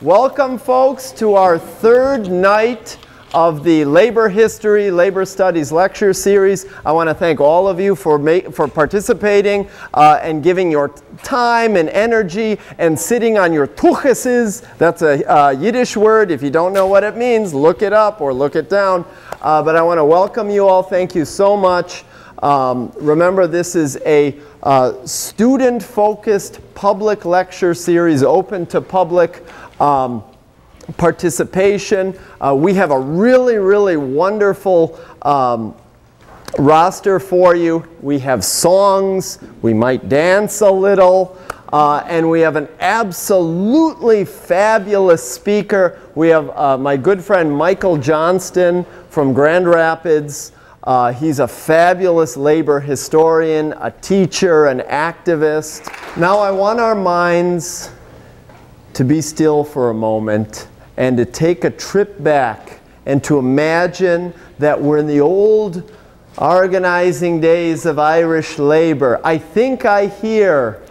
Welcome, folks, to our third night of the Labor History, Labor Studies lecture series. I want to thank all of you for, for participating uh, and giving your time and energy and sitting on your tucheses. That's a uh, Yiddish word. If you don't know what it means, look it up or look it down. Uh, but I want to welcome you all. Thank you so much. Um, remember, this is a uh, student-focused public lecture series open to public um, participation. Uh, we have a really, really wonderful um, roster for you. We have songs, we might dance a little, uh, and we have an absolutely fabulous speaker. We have uh, my good friend Michael Johnston from Grand Rapids. Uh, he's a fabulous labor historian, a teacher, an activist. Now I want our minds to be still for a moment and to take a trip back and to imagine that we're in the old organizing days of Irish labor. I think I hear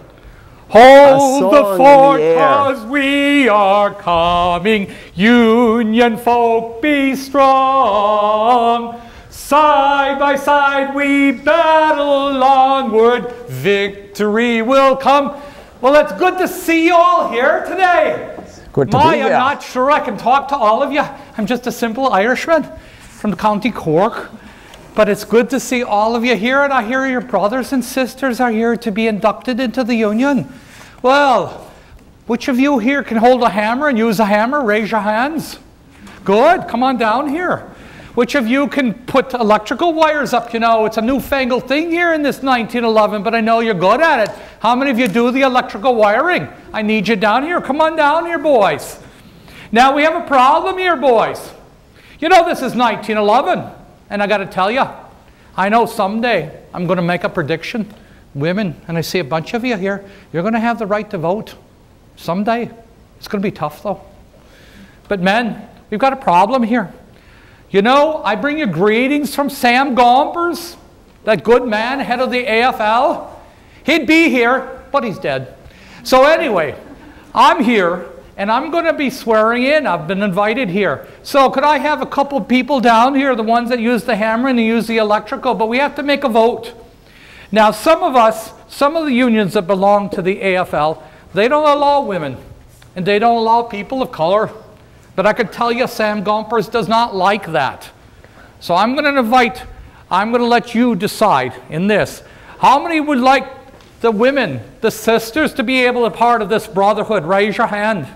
Hold the fort, cause we are coming. Union folk, be strong. Side by side we battle onward. Victory will come. Well, it's good to see you all here today. Good to My, be I'm not sure I can talk to all of you. I'm just a simple Irishman from the County Cork. But it's good to see all of you here, and I hear your brothers and sisters are here to be inducted into the Union. Well, which of you here can hold a hammer and use a hammer? Raise your hands. Good, come on down here. Which of you can put electrical wires up? You know, it's a newfangled thing here in this 1911, but I know you're good at it. How many of you do the electrical wiring? I need you down here. Come on down here, boys. Now we have a problem here, boys. You know, this is 1911, and I got to tell you, I know someday I'm going to make a prediction. Women, and I see a bunch of you here, you're going to have the right to vote. Someday. It's going to be tough, though. But men, we've got a problem here. You know, I bring you greetings from Sam Gompers, that good man, head of the AFL. He'd be here, but he's dead. So, anyway, I'm here and I'm going to be swearing in. I've been invited here. So, could I have a couple people down here, the ones that use the hammer and use the electrical? But we have to make a vote. Now, some of us, some of the unions that belong to the AFL, they don't allow women and they don't allow people of color. But I could tell you Sam Gompers does not like that. So I'm going to invite, I'm going to let you decide in this. How many would like the women, the sisters, to be able to be part of this brotherhood? Raise your hand.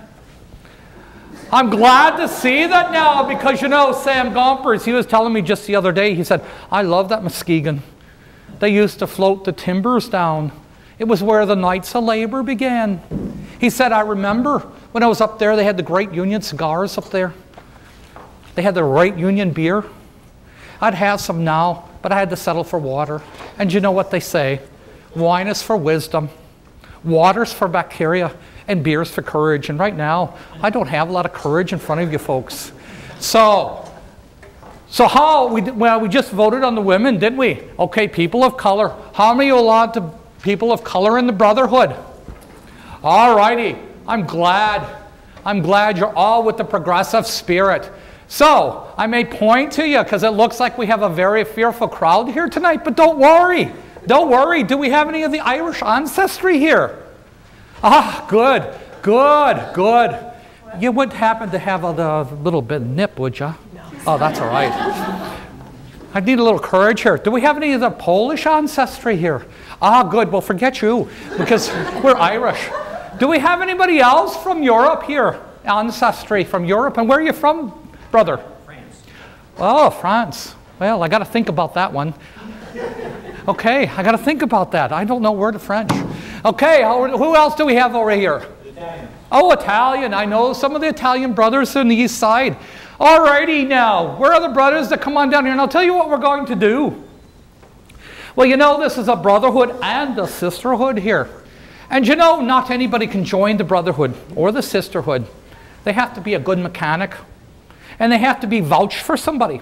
I'm glad to see that now because you know, Sam Gompers, he was telling me just the other day, he said, I love that Muskegon. They used to float the timbers down. It was where the Knights of Labor began. He said, I remember when I was up there, they had the great Union cigars up there. They had the great Union beer. I'd have some now, but I had to settle for water. And you know what they say? Wine is for wisdom, water's for bacteria, and beer's for courage. And right now, I don't have a lot of courage in front of you folks. So, so how, we, well, we just voted on the women, didn't we? Okay, people of color. How many are allowed to people of color in the brotherhood? All righty. I'm glad. I'm glad you're all with the progressive spirit. So, I may point to you because it looks like we have a very fearful crowd here tonight, but don't worry. Don't worry. Do we have any of the Irish ancestry here? Ah, good, good, good. You wouldn't happen to have a, little bit of nip, would you? No. Oh, that's all right. I need a little courage here. Do we have any of the Polish ancestry here? Ah, good. Well, forget you because we're Irish. Do we have anybody else from Europe here? Ancestry from Europe? And where are you from, brother? France. Oh, France. Well, I got to think about that one. Okay, I got to think about that. I don't know where of French. Okay, who else do we have over here? Italian. Oh, Italian. I know some of the Italian brothers on the east side. Alrighty now, where are the brothers that come on down here? And I'll tell you what we're going to do. Well, you know, this is a brotherhood and a sisterhood here. And you know, not anybody can join the brotherhood or the sisterhood. They have to be a good mechanic and they have to be vouched for somebody.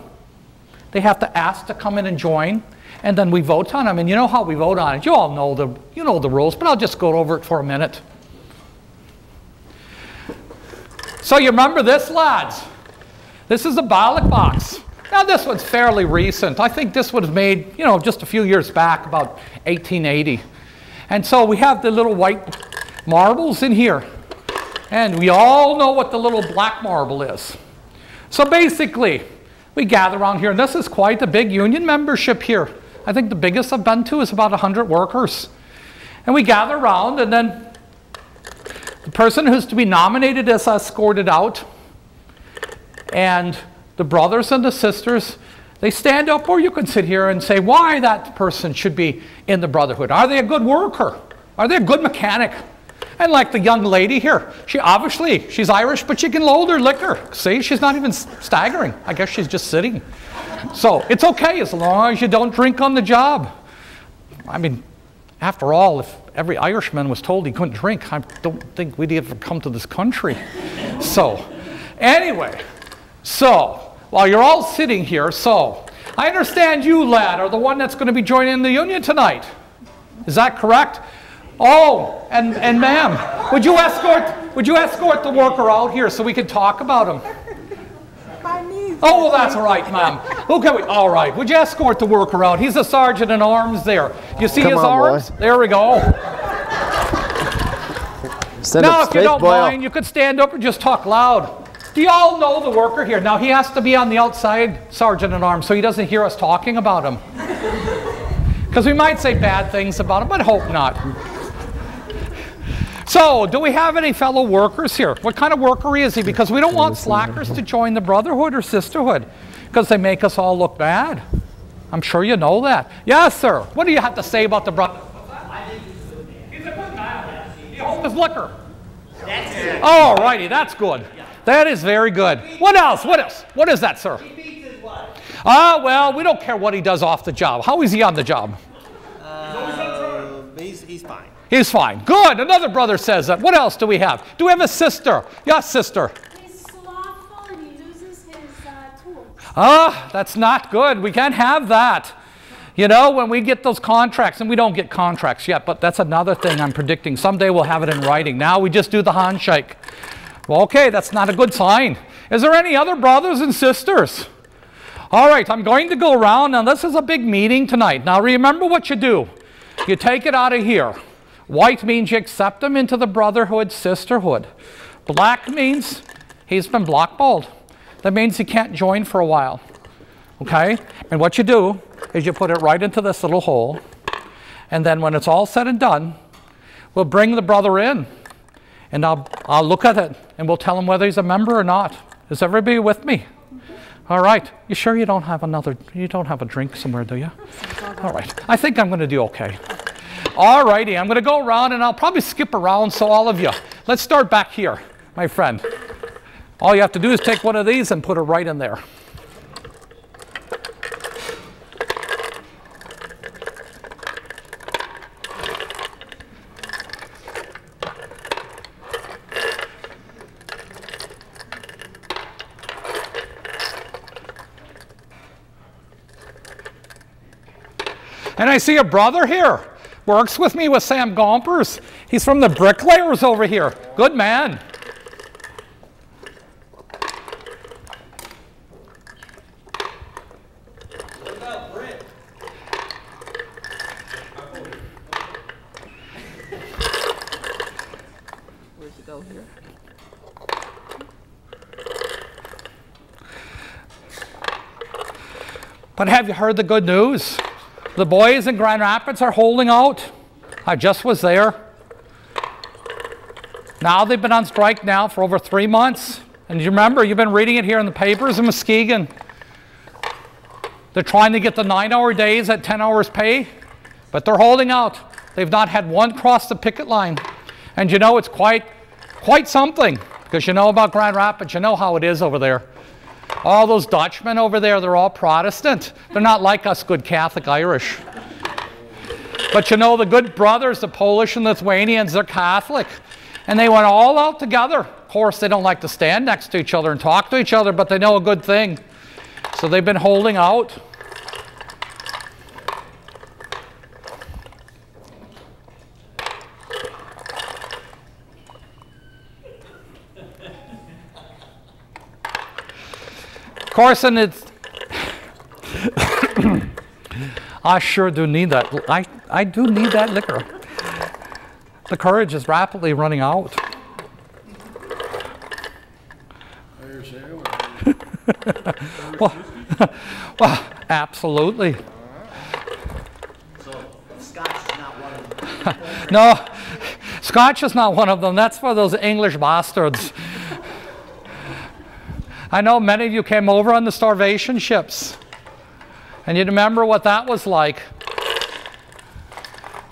They have to ask to come in and join and then we vote on them. And you know how we vote on it. You all know the, you know the rules, but I'll just go over it for a minute. So you remember this, lads? This is a ballot box. Now this one's fairly recent. I think this was made, you know, just a few years back, about 1880. And so we have the little white marbles in here. And we all know what the little black marble is. So basically, we gather around here, and this is quite a big union membership here. I think the biggest I've been to is about 100 workers. And we gather around, and then the person who's to be nominated is escorted out. And the brothers and the sisters, they stand up, or you can sit here and say why that person should be in the brotherhood. Are they a good worker? Are they a good mechanic? And like the young lady here, she obviously, she's Irish, but she can load her liquor. See, she's not even staggering. I guess she's just sitting. So it's okay as long as you don't drink on the job. I mean, after all, if every Irishman was told he couldn't drink, I don't think we'd ever come to this country. So, anyway, so while you're all sitting here, so I understand you, lad, are the one that's going to be joining the union tonight. Is that correct? Oh, and, and ma'am, would you escort would you escort the worker out here so we can talk about him? Oh, well, that's all right, ma'am. Okay, we, all right. Would you escort the worker out? He's a sergeant in arms there. You see Come his on, arms? boy. There we go. Stand Now, up if you don't boy. mind, you could stand up and just talk loud. Do you all know the worker here? Now, he has to be on the outside, sergeant at arms, so he doesn't hear us talking about him. Because we might say bad things about him, but hope not. So, do we have any fellow workers here? What kind of worker is he? Because we don't want slackers to join the brotherhood or sisterhood, because they make us all look bad. I'm sure you know that. Yes, sir. What do you have to say about the brother? He's a good man. He holds his liquor. All righty, that's good. That is very good. What else? What else? What is that, sir? TP's wife. Ah, well, we don't care what he does off the job. How is he on the job? Uh, he's, he's fine. He's fine. Good. Another brother says that. What else do we have? Do we have a sister? Yes, sister. He's slothful and he loses his uh, tools. Ah, that's not good. We can't have that. You know, when we get those contracts, and we don't get contracts yet, but that's another thing I'm predicting. Someday we'll have it in writing. Now we just do the handshake. Well, okay, that's not a good sign. Is there any other brothers and sisters? All right, I'm going to go around. Now, this is a big meeting tonight. Now, remember what you do. You take it out of here. White means you accept him into the brotherhood, sisterhood. Black means he's been blackballed. That means he can't join for a while. Okay? And what you do is you put it right into this little hole. And then when it's all said and done, we'll bring the brother in. And I'll, I'll look at it and we'll tell him whether he's a member or not. Is everybody with me? All right. You sure you don't have another, you don't have a drink somewhere, do you? All right. I think I'm going to do okay. All righty. I'm going to go around and I'll probably skip around so all of you. Let's start back here, my friend. All you have to do is take one of these and put it right in there. See a brother here. Works with me with Sam Gompers. He's from the bricklayers over here. Good man. But have you heard the good news? The boys in Grand Rapids are holding out. I just was there. Now they've been on strike now for over three months. And you remember, you've been reading it here in the papers in Muskegon. They're trying to get the nine hour days at 10 hours pay, but they're holding out. They've not had one cross the picket line. And you know, it's quite, quite something because you know about Grand Rapids, you know how it is over there. All those Dutchmen over there, they're all Protestant. They're not like us good Catholic Irish. But you know, the good brothers, the Polish and Lithuanians, they're Catholic. And they went all out together. Of course, they don't like to stand next to each other and talk to each other, but they know a good thing. So they've been holding out. And it's. I sure do need that. I, I do need that liquor. The courage is rapidly running out. well, well, absolutely. no, Scotch is not one of them. That's for those English bastards. I know many of you came over on the starvation ships. And you remember what that was like.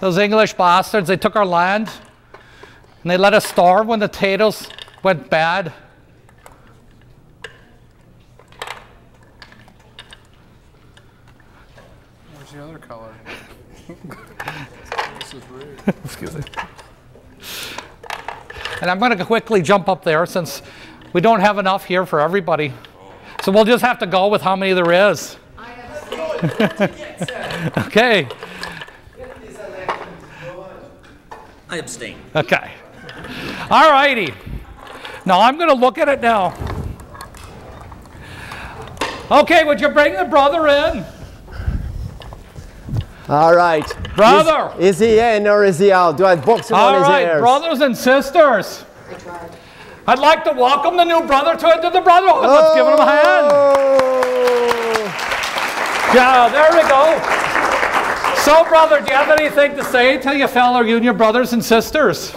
Those English bastards, they took our land and they let us starve when the potatoes went bad. Where's the other color? this is red. Excuse me. And I'm going to quickly jump up there since we don't have enough here for everybody. So we'll just have to go with how many there is. okay. I abstain. Okay. All righty. Now I'm going to look at it now. Okay, would you bring the brother in? All right. Brother. Is, is he in or is he out? Do I have books in All his right, ears? brothers and sisters. I'd like to welcome the new brother to, to the brotherhood. Let's give him a hand. Oh! Yeah, there we go. So, brother, do you have anything to say to your fellow union brothers and sisters?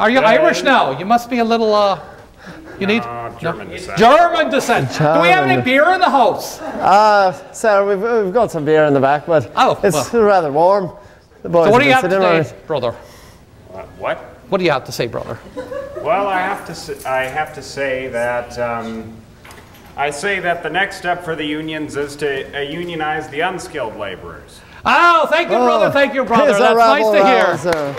Are you Irish now? You must be a little, uh, you need? German descent. German descent. Do we have any beer in the house? Uh, sir, we've, we've got some beer in the back, but Oh, it's rather warm. The boys So what do you have have been to say, brother? Uh, what? What do you have to say, brother? Well, I have to s- I have to say that um, I say that the next step for the unions is to uh, unionize the unskilled laborers. Oh, thank you, brother. Thank you, brother. Here's That's nice to hear. rouser.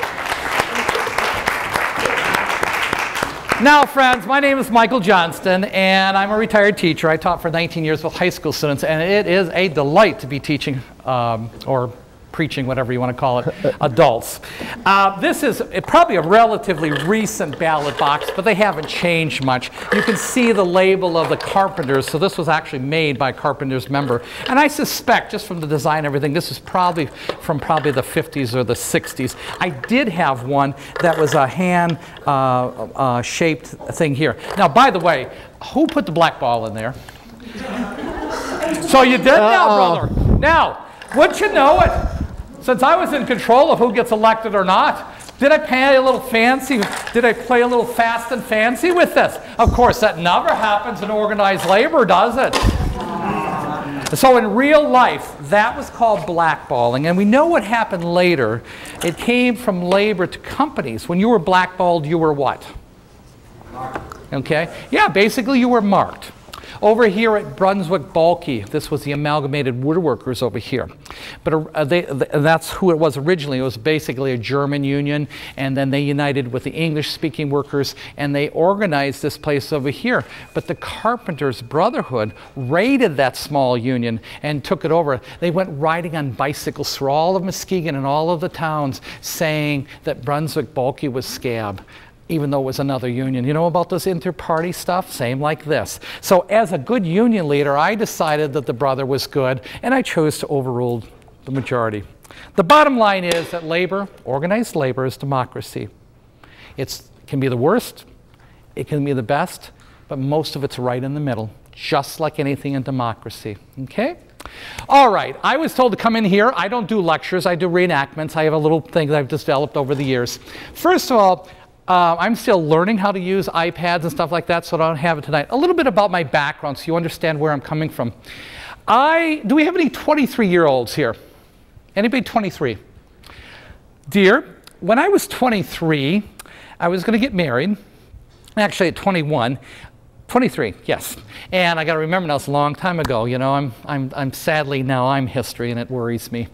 Now, friends, my name is Michael Johnston, and I'm a retired teacher. I taught for 19 years with high school students, and it is a delight to be teaching um, or preaching, whatever you want to call it, adults. Uh, this is probably a relatively recent ballot box, but they haven't changed much. You can see the label of the Carpenters, so this was actually made by a Carpenters member. And I suspect, just from the design and everything, this is probably from probably the 50s or the 60s. I did have one that was a hand uh, uh, shaped thing here. Now, by the way, who put the black ball in there? So you did now, brother. Now, would you know it? Since I was in control of who gets elected or not, did I play a little fancy? Did I play a little fast and fancy with this? Of course, that never happens in organized labor, does it? So in real life, that was called blackballing, and we know what happened later. It came from labor to companies. When you were blackballed, you were what? Okay? Yeah, basically you were marked. Over here at Brunswick Balke, this was the Amalgamated Woodworkers over here. But uh, they, th- that's who it was originally. It was basically a German union, and then they united with the English speaking workers, and they organized this place over here. But the Carpenters Brotherhood raided that small union and took it over. They went riding on bicycles through all of Muskegon and all of the towns saying that Brunswick Balke was scab even though it was another union. You know about this inter-party stuff? Same like this. So as a good union leader, I decided that the brother was good, and I chose to overrule the majority. The bottom line is that labor, organized labor, is democracy. It can be the worst, it can be the best, but most of it's right in the middle, just like anything in democracy. Okay? All right, I was told to come in here. I don't do lectures, I do reenactments. I have a little thing that I've developed over the years. First of all, uh, I'm still learning how to use iPads and stuff like that, so I don't have it tonight. A little bit about my background so you understand where I'm coming from. I, do we have any 23 year olds here? Anybody 23? Dear, when I was 23, I was going to get married. Actually, at 21, 23, yes. And I got to remember now, it's a long time ago. You know, I'm, I'm, I'm sadly now I'm history, and it worries me.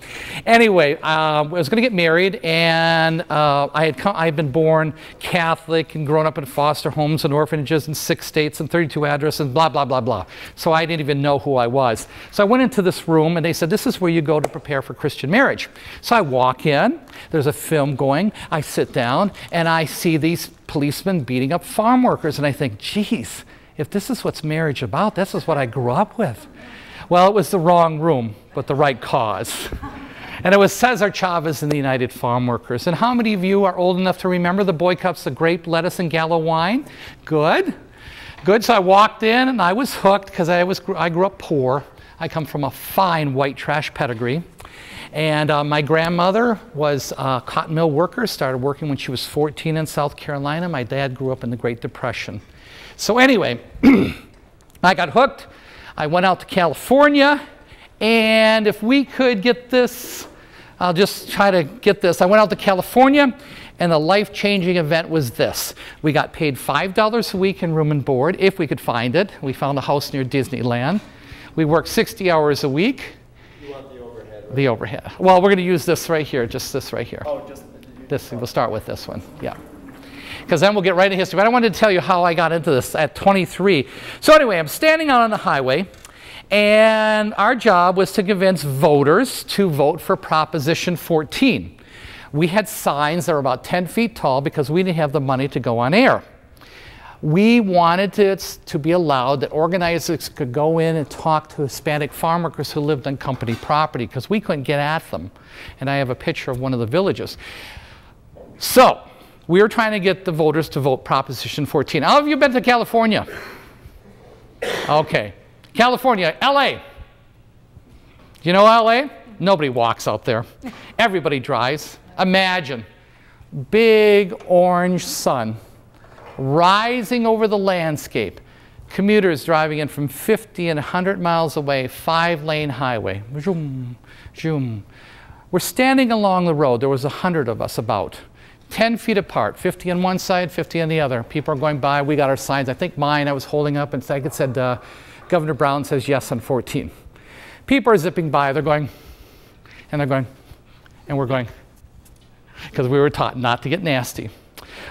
Anyway, uh, I was going to get married, and uh, I had come, I had been born Catholic and grown up in foster homes and orphanages in six states and 32 addresses, and blah blah blah blah. So I didn't even know who I was. So I went into this room, and they said, "This is where you go to prepare for Christian marriage." So I walk in. There's a film going. I sit down, and I see these policemen beating up farm workers, and I think, "Geez." If this is what's marriage about, this is what I grew up with. Well, it was the wrong room, but the right cause. And it was Cesar Chavez and the United Farm Workers. And how many of you are old enough to remember the boy cups of grape, lettuce, and gallo wine? Good. Good. So I walked in and I was hooked because I, was, I grew up poor. I come from a fine white trash pedigree. And uh, my grandmother was a cotton mill worker, started working when she was 14 in South Carolina. My dad grew up in the Great Depression. So, anyway, I got hooked. I went out to California, and if we could get this, I'll just try to get this. I went out to California, and the life changing event was this. We got paid $5 a week in room and board, if we could find it. We found a house near Disneyland. We worked 60 hours a week. You want the overhead, right? The overhead. Well, we're going to use this right here, just this right here. Oh, just This, we'll start with this one, yeah. Because then we'll get right into history. But I wanted to tell you how I got into this at 23. So anyway, I'm standing out on the highway, and our job was to convince voters to vote for Proposition 14. We had signs that were about 10 feet tall because we didn't have the money to go on air. We wanted it to be allowed that organizers could go in and talk to Hispanic farm workers who lived on company property because we couldn't get at them. And I have a picture of one of the villages. So, we were trying to get the voters to vote Proposition 14. How have you been to California? Okay. California, LA. You know LA? Nobody walks out there. Everybody drives. Imagine big orange sun rising over the landscape. Commuters driving in from 50 and 100 miles away, five lane highway. Zoom, zoom. We're standing along the road. There was a hundred of us about. 10 feet apart, 50 on one side, 50 on the other. People are going by. We got our signs. I think mine I was holding up and it said, uh, Governor Brown says yes on 14. People are zipping by. They're going, and they're going, and we're going, because we were taught not to get nasty.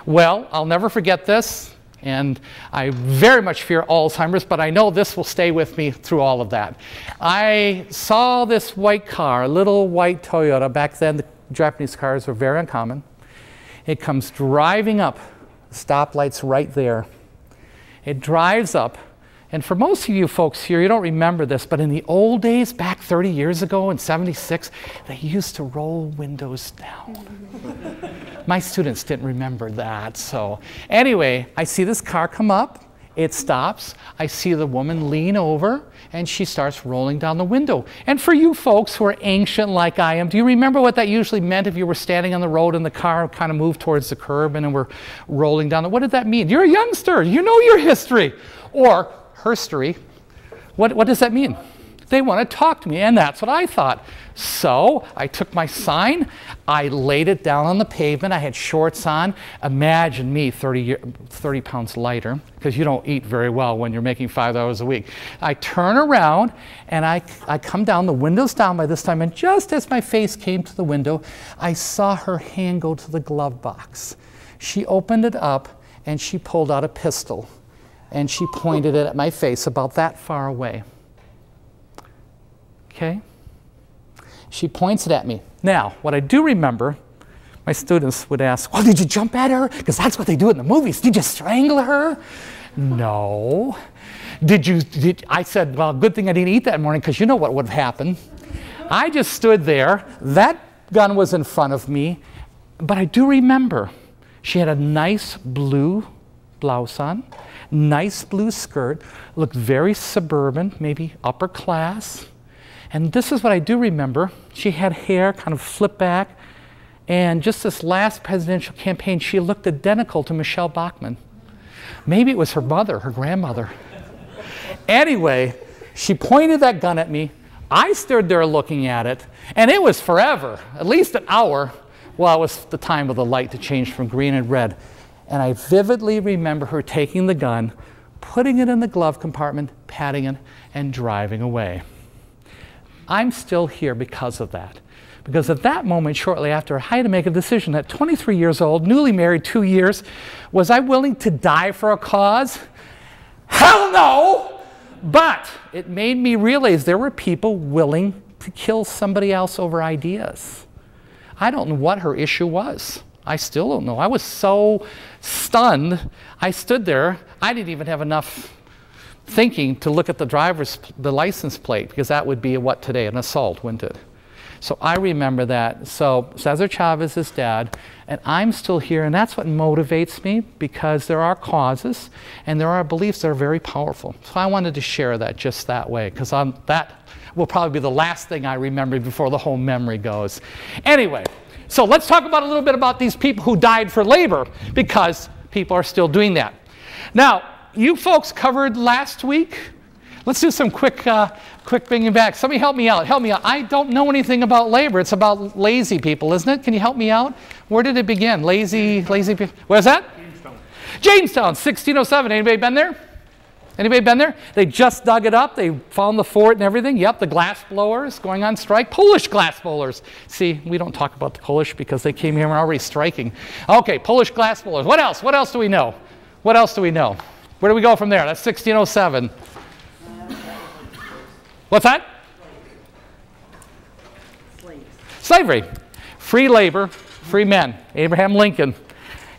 Well, I'll never forget this, and I very much fear Alzheimer's, but I know this will stay with me through all of that. I saw this white car, a little white Toyota. Back then, the Japanese cars were very uncommon. It comes driving up, The stoplights right there. It drives up, and for most of you folks here, you don't remember this, but in the old days, back 30 years ago in 76, they used to roll windows down. My students didn't remember that. So, anyway, I see this car come up. It stops. I see the woman lean over and she starts rolling down the window. And for you folks who are ancient like I am, do you remember what that usually meant if you were standing on the road and the car kind of moved towards the curb and we're rolling down? The, What did that mean? You're a youngster. You know your history. Or herstory. What, what does that mean? They want to talk to me, and that's what I thought. So I took my sign, I laid it down on the pavement. I had shorts on. Imagine me 30, 30 pounds lighter, because you don't eat very well when you're making five hours a week. I turn around and I, I come down, the window's down by this time, and just as my face came to the window, I saw her hand go to the glove box. She opened it up and she pulled out a pistol and she pointed it at my face about that far away. Okay? She points it at me. Now, what I do remember, my students would ask, Well, did you jump at her? Because that's what they do in the movies. Did you strangle her? No. Did you? Did, I said, Well, good thing I didn't eat that morning because you know what would have happened. I just stood there. That gun was in front of me. But I do remember she had a nice blue blouse on, nice blue skirt, looked very suburban, maybe upper class. And this is what I do remember. She had hair kind of flipped back. And just this last presidential campaign, she looked identical to Michele Bachmann. Maybe it was her mother, her grandmother. Anyway, she pointed that gun at me. I stood there looking at it, and it was forever, at least an hour. Well, it was the time of the light to change from green and red. And I vividly remember her taking the gun, putting it in the glove compartment, patting it, and driving away. I'm still here because of that. Because at that moment, shortly after, I had to make a decision at 23 years old, newly married two years, was I willing to die for a cause? Hell no! But it made me realize there were people willing to kill somebody else over ideas. I don't know what her issue was. I still don't know. I was so stunned. I stood there. I didn't even have enough thinking to look at the driver's the license plate because that would be what today an assault, wouldn't it? So I remember that. So Cesar Chavez is dead, and I'm still here, and that's what motivates me because there are causes and there are beliefs that are very powerful. So I wanted to share that just that way because that will probably be the last thing I remember before the whole memory goes. Anyway, so let's talk about a little bit about these people who died for labor because people are still doing that. Now, you folks covered last week. Let's do some quick, uh, quick bringing back. Somebody help me out. Help me out. I don't know anything about labor. It's about lazy people, isn't it? Can you help me out? Where did it begin? Lazy, lazy people. Where's that? Jamestown. Jamestown, 1607. Anybody been there? Anybody been there? They just dug it up. They found the fort and everything. Yep, the glass blowers going on strike. Polish glass blowers. See, we don't talk about the Polish because they came here and were already striking. Okay, Polish glass blowers. What else? What else do we know? What else do we know? Where do we go from there? That's 1607. What's that? Slaves. Slavery. Free labor, free men. Abraham Lincoln.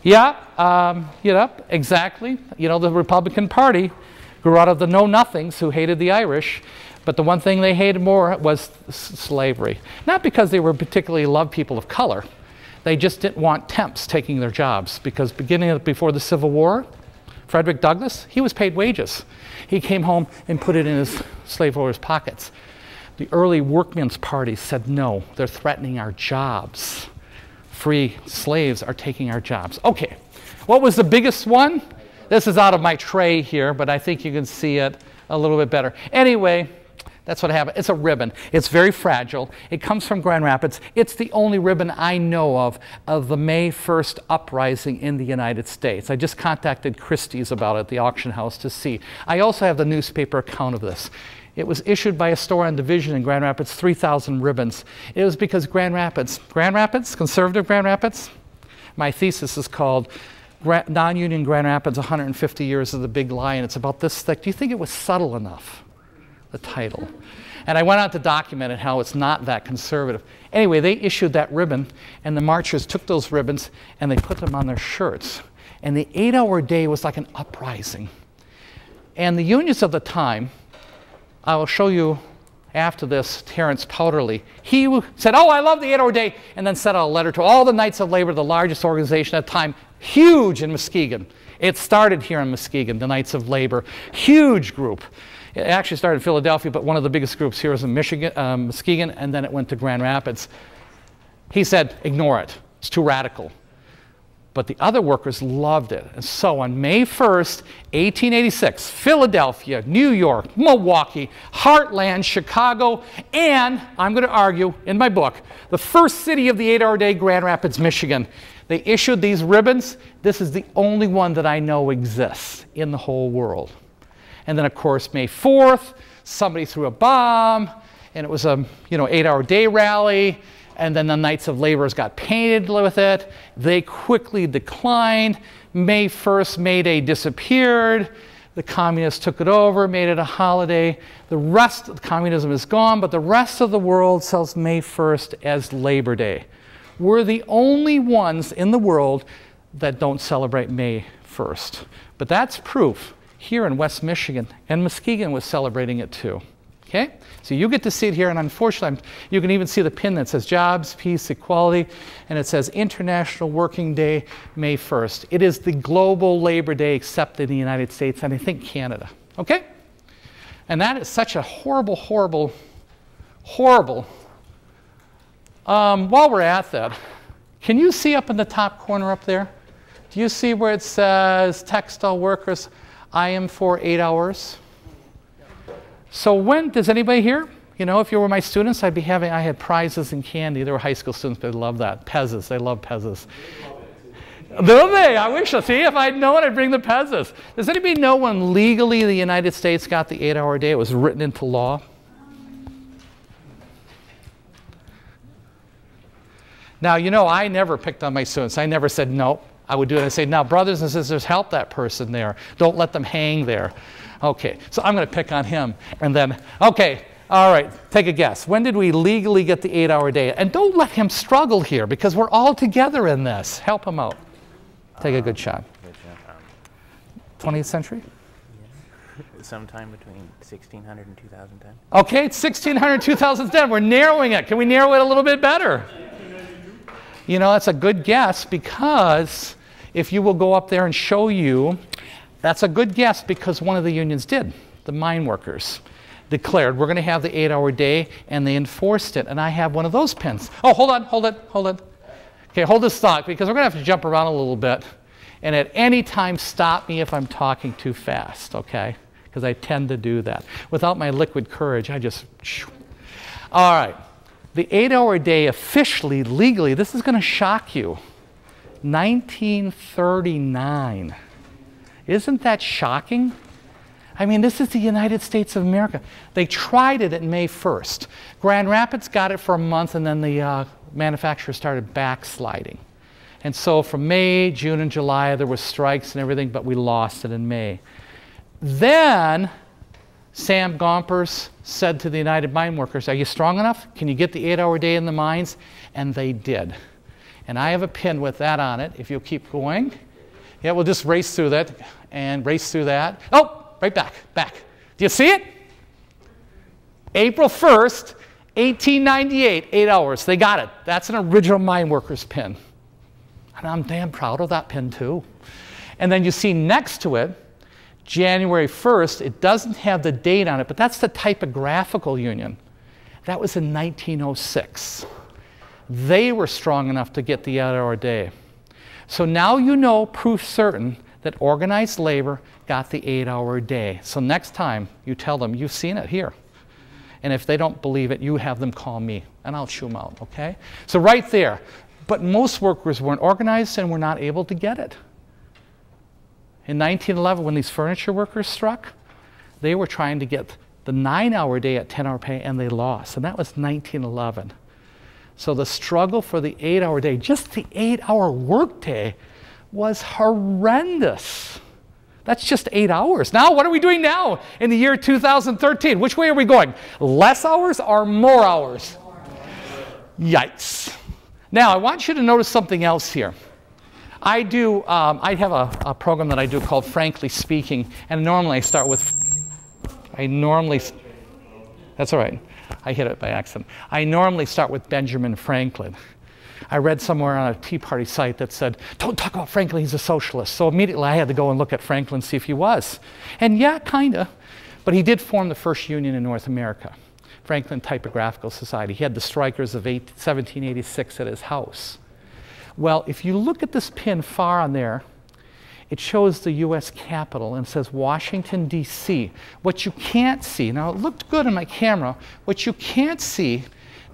Yeah, um, you know, exactly. You know, the Republican Party grew out of the know nothings who hated the Irish, but the one thing they hated more was slavery. Not because they were particularly loved people of color, they just didn't want temps taking their jobs because beginning of, before the Civil War, Frederick Douglass, he was paid wages. He came home and put it in his slave owners' pockets. The early workmen's party said, no, they're threatening our jobs. Free slaves are taking our jobs. Okay, what was the biggest one? This is out of my tray here, but I think you can see it a little bit better. Anyway, that's what happened. It's a ribbon. It's very fragile. It comes from Grand Rapids. It's the only ribbon I know of of the May 1st uprising in the United States. I just contacted Christie's about it, the auction house, to see. I also have the newspaper account of this. It was issued by a store on Division in Grand Rapids, 3,000 ribbons. It was because Grand Rapids, Grand Rapids, conservative Grand Rapids, my thesis is called non union Grand Rapids 150 Years of the Big Lie, and it's about this thick. Do you think it was subtle enough? The title. And I went out to document it how it's not that conservative. Anyway, they issued that ribbon, and the marchers took those ribbons and they put them on their shirts. And the eight hour day was like an uprising. And the unions of the time, I will show you after this, Terence Powderly, he said, Oh, I love the eight hour day, and then sent out a letter to all the Knights of Labor, the largest organization at the time, huge in Muskegon. It started here in Muskegon, the Knights of Labor, huge group. It actually started in Philadelphia, but one of the biggest groups here was in Michigan, um, Muskegon, and then it went to Grand Rapids. He said, ignore it. It's too radical. But the other workers loved it. And so on May 1st, 1886, Philadelphia, New York, Milwaukee, Heartland, Chicago, and I'm going to argue in my book, the first city of the eight hour day, Grand Rapids, Michigan. They issued these ribbons. This is the only one that I know exists in the whole world. And then, of course, May 4th, somebody threw a bomb, and it was a you know eight-hour day rally. And then the Knights of Labor got painted with it. They quickly declined. May 1st, May Day disappeared. The communists took it over, made it a holiday. The rest of communism is gone, but the rest of the world sells May 1st as Labor Day. We're the only ones in the world that don't celebrate May 1st. But that's proof here in West Michigan, and Muskegon was celebrating it too. Okay? So you get to see it here, and unfortunately, you can even see the pin that says Jobs, Peace, Equality, and it says International Working Day, May 1st. It is the global Labor Day except in the United States and I think Canada. Okay? And that is such a horrible, horrible, horrible. Um, while we're at that, can you see up in the top corner up there? Do you see where it says textile workers? I am for eight hours. So when does anybody here? You know, if you were my students, I'd be having, I had prizes and candy. They were high school students, but they love that. Pezzas, they love Pezzas. Do they? I wish. See, if I'd known, I'd bring the Pezzas. Does anybody know when legally the United States got the eight hour day? It was written into law. Now, you know, I never picked on my students. I never said, no, I would do it. I say, now, brothers and sisters, help that person there. Don't let them hang there. Okay, so I'm going to pick on him. And then, okay, all right, take a guess. When did we legally get the eight hour day? And don't let him struggle here because we're all together in this. Help him out. Take a good shot. 20th century? sometime between 1600 and 2010? Okay, it's 1600, 2010. We're narrowing it. Can we narrow it a little bit better? You know, that's a good guess because if you will go up there and show you, that's a good guess because one of the unions did. The mine workers declared we're going to have the eight hour day and they enforced it. And I have one of those pins. Oh, hold on, hold it, hold it. Okay, hold this thought because we're going to have to jump around a little bit. And at any time, stop me if I'm talking too fast, okay? Because I tend to do that. Without my liquid courage, I just. All right. The eight hour day, officially, legally, this is going to shock you. 1939. Isn't that shocking? I mean, this is the United States of America. They tried it at May 1st. Grand Rapids got it for a month, and then the uh, manufacturer started backsliding. And so from May, June, and July, there were strikes and everything, but we lost it in May. Then Sam Gompers said to the United Mine Workers, Are you strong enough? Can you get the eight hour day in the mines? And they did. And I have a pin with that on it, if you'll keep going. Yeah, we'll just race through that and race through that. Oh, right back, back. Do you see it? April 1st, 1898, eight hours. They got it. That's an original mine workers pin. And I'm damn proud of that pin too. And then you see next to it, January 1st, it doesn't have the date on it, but that's the typographical union. That was in 1906. They were strong enough to get the eight hour day. So now you know, proof certain, that organized labor got the eight hour day. So next time you tell them, you've seen it here. And if they don't believe it, you have them call me and I'll chew them out, okay? So right there. But most workers weren't organized and were not able to get it. In 1911, when these furniture workers struck, they were trying to get the nine hour day at 10 hour pay and they lost. And that was 1911. So the struggle for the eight hour day, just the eight hour workday, was horrendous. That's just eight hours. Now, what are we doing now in the year 2013? Which way are we going? Less hours or more hours? Yikes. Now, I want you to notice something else here. I do, um, I have a, a, program that I do called Frankly Speaking, and normally I start with, I normally, that's all right, I hit it by accident. I normally start with Benjamin Franklin. I read somewhere on a Tea Party site that said, don't talk about Franklin, he's a socialist. So immediately I had to go and look at Franklin, see if he was. And yeah, kinda. But he did form the first union in North America, Franklin Typographical Society. He had the strikers of 8, 1786 at his house. Well, if you look at this pin far on there, it shows the US Capitol and says Washington, D.C. What you can't see, now it looked good on my camera, what you can't see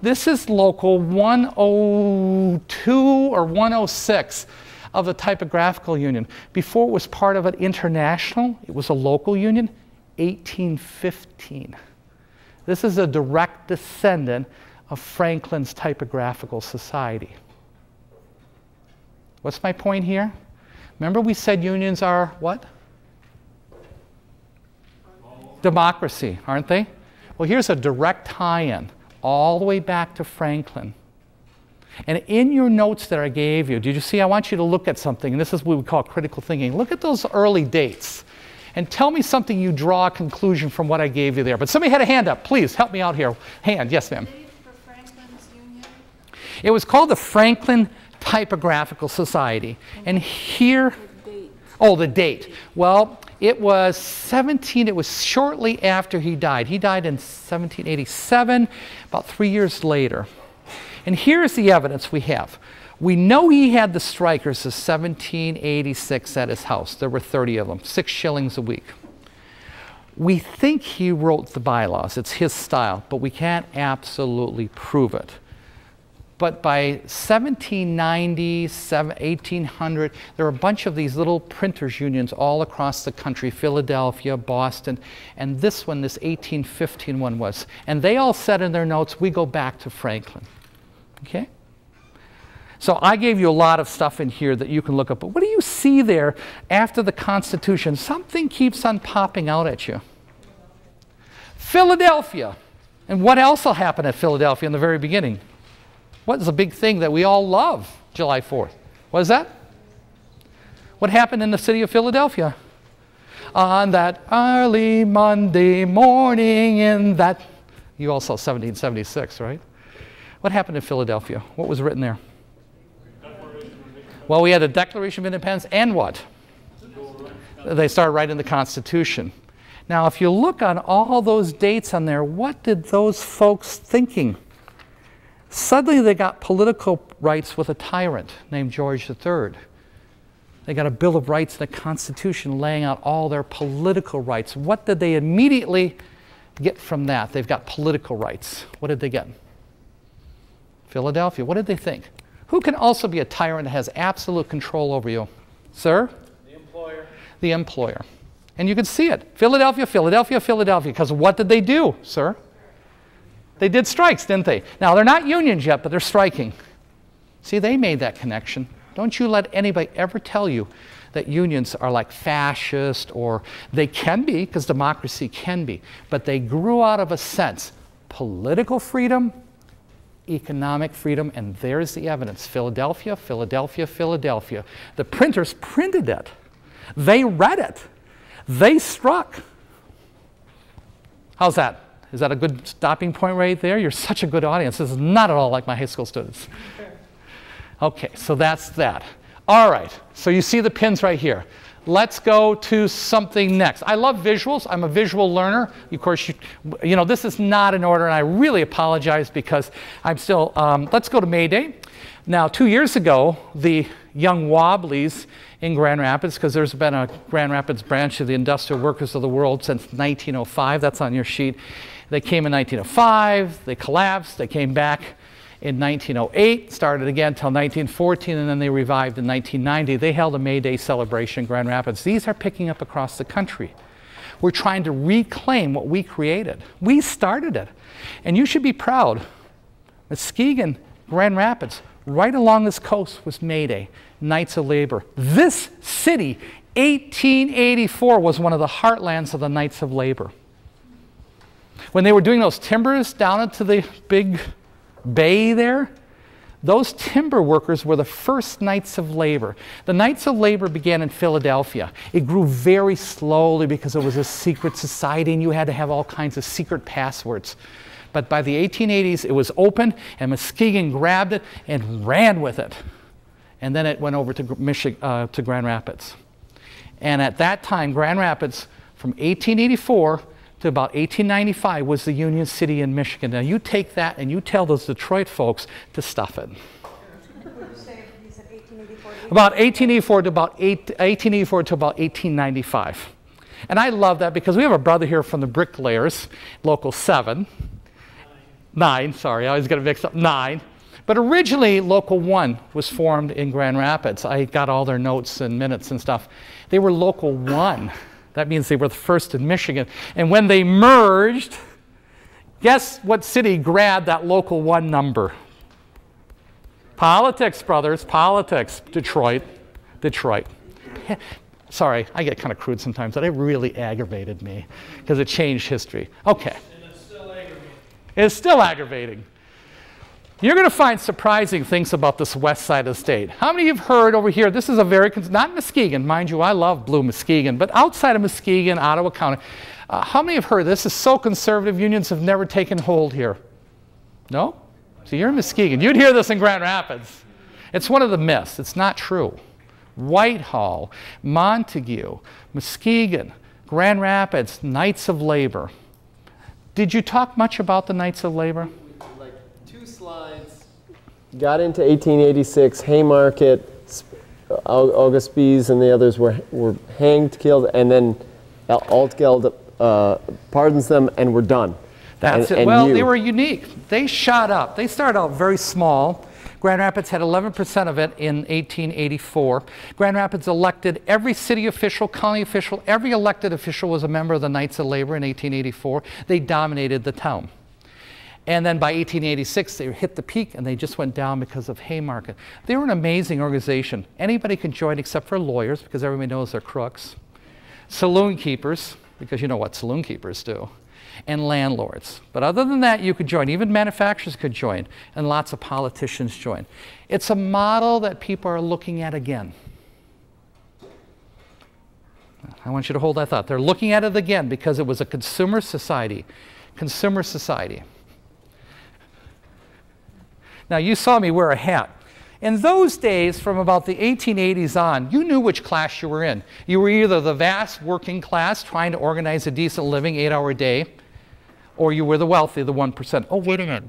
this is local 102 or 106 of the typographical union. Before it was part of an international, it was a local union, 1815. This is a direct descendant of Franklin's Typographical Society. What's my point here? Remember we said unions are what? Democracy, aren't they? Well, here's a direct tie-in all the way back to Franklin. And in your notes that I gave you, did you see? I want you to look at something, and this is what we call critical thinking. Look at those early dates and tell me something you draw a conclusion from what I gave you there. But somebody had a hand up. Please help me out here. Hand, yes, ma'am. It was called the Franklin Typographical Society. And here, oh, the date. Well, it was 17, it was shortly after he died. He died in 1787, about three years later. And here's the evidence we have. We know he had the strikers of 1786 at his house. There were 30 of them, six shillings a week. We think he wrote the bylaws. It's his style, but we can't absolutely prove it. But by 1790, 1800, there were a bunch of these little printers unions all across the country, Philadelphia, Boston, and this one, this 1815 one was. And they all said in their notes, we go back to Franklin. Okay? So I gave you a lot of stuff in here that you can look up. But what do you see there after the Constitution? Something keeps on popping out at you. Philadelphia. And what else will happen at Philadelphia in the very beginning? What is a big thing that we all love July 4th? What is that? What happened in the city of Philadelphia? on that early Monday morning in that. You all saw 1776, right? What happened in Philadelphia? What was written there? Well, we had a Declaration of Independence and what? They started writing the Constitution. Now, if you look on all those dates on there, what did those folks thinking? Suddenly they got political rights with a tyrant named George III. They got a Bill of Rights and a Constitution laying out all their political rights. What did they immediately get from that? They've got political rights. What did they get? Philadelphia. What did they think? Who can also be a tyrant that has absolute control over you? Sir? The employer. The employer. And you can see it. Philadelphia, Philadelphia, Philadelphia. Because what did they do, sir? They did strikes, didn't they? Now, they're not unions yet, but they're striking. See, they made that connection. Don't you let anybody ever tell you that unions are like fascist or they can be, because democracy can be, but they grew out of a sense political freedom economic freedom, and there's the evidence Philadelphia, Philadelphia, Philadelphia. The printers printed it, they read it, they struck. How's that? Is that a good stopping point right there? You're such a good audience. This is not at all like my high school students. Okay, so that's that. All right, so you see the pins right here. Let's go to something next. I love visuals. I'm a visual learner. Of course, you, you know, this is not in order, and I really apologize because I'm still, um, let's go to May Day. Now, two years ago, the young Wobblies in Grand Rapids, because there's been a Grand Rapids branch of the Industrial Workers of the World since 1905. That's on your sheet. They came in 1905, they collapsed, they came back in 1908, started again until 1914, and then they revived in 1990. They held a May Day celebration in Grand Rapids. These are picking up across the country. We're trying to reclaim what we created. We started it. And you should be proud. Muskegon, Grand Rapids, right along this coast was May Day, Knights of Labor. This city, 1884, was one of the heartlands of the Knights of Labor. When they were doing those timbers down into the big bay there, those timber workers were the first Knights of Labor. The Knights of Labor began in Philadelphia. It grew very slowly because it was a secret society and you had to have all kinds of secret passwords. But by the 1880s, it was open and Muskegon grabbed it and ran with it. And then it went over to, uh, to Grand Rapids. And at that time, Grand Rapids, from 1884 to about 1895 was the Union City in Michigan. Now you take that and you tell those Detroit folks to stuff it. About 1884 to about 8, 1884 to about 1895. And I love that because we have a brother here from the bricklayers, local 7. 9, sorry, I always get it mixed up. 9. But originally, Local 1 was formed in Grand Rapids. I got all their notes and minutes and stuff. They were Local 1. That means they were the first in Michigan. And when they merged, guess what city grabbed that local one number? Politics, brothers, politics. Detroit. Detroit. Sorry, I get kind of crude sometimes, but it really aggravated me because it changed history. Okay. It's still aggravating. It's still aggravating. You're going to find surprising things about this west side of the state. How many of you have heard over here? This is a very, not Muskegon, mind you, I love blue Muskegon, but outside of Muskegon, Ottawa County, uh, how many have heard this is so conservative, unions have never taken hold here? No? So you're in Muskegon. You'd hear this in Grand Rapids. It's one of the myths. It's not true. Whitehall, Montague, Muskegon, Grand Rapids, Knights of Labor. Did you talk much about the Knights of Labor? Got into 1886, Haymarket, August Spies and the others were, were hanged, killed, and then Altgeld uh, pardons them, and we're done. That's and, it. And well, you. they were unique. They shot up. They started out very small. Grand Rapids had 11% of it in 1884. Grand Rapids elected every city official, county official, every elected official was a member of the Knights of Labor in 1884. They dominated the town. And then by 1886, they hit the peak and they just went down because of Haymarket. They were an amazing organization. Anybody can join except for lawyers because everybody knows they're crooks. Saloon keepers, because you know what saloon keepers do. And landlords. But other than that, you could join. Even manufacturers could join. And lots of politicians join. It's a model that people are looking at again. I want you to hold that thought. They're looking at it again because it was a consumer society. Consumer society. Now, you saw me wear a hat. In those days, from about the 1880s on, you knew which class you were in. You were either the vast working class trying to organize a decent living, eight hour day, or you were the wealthy, the 1%. Oh, wait a minute.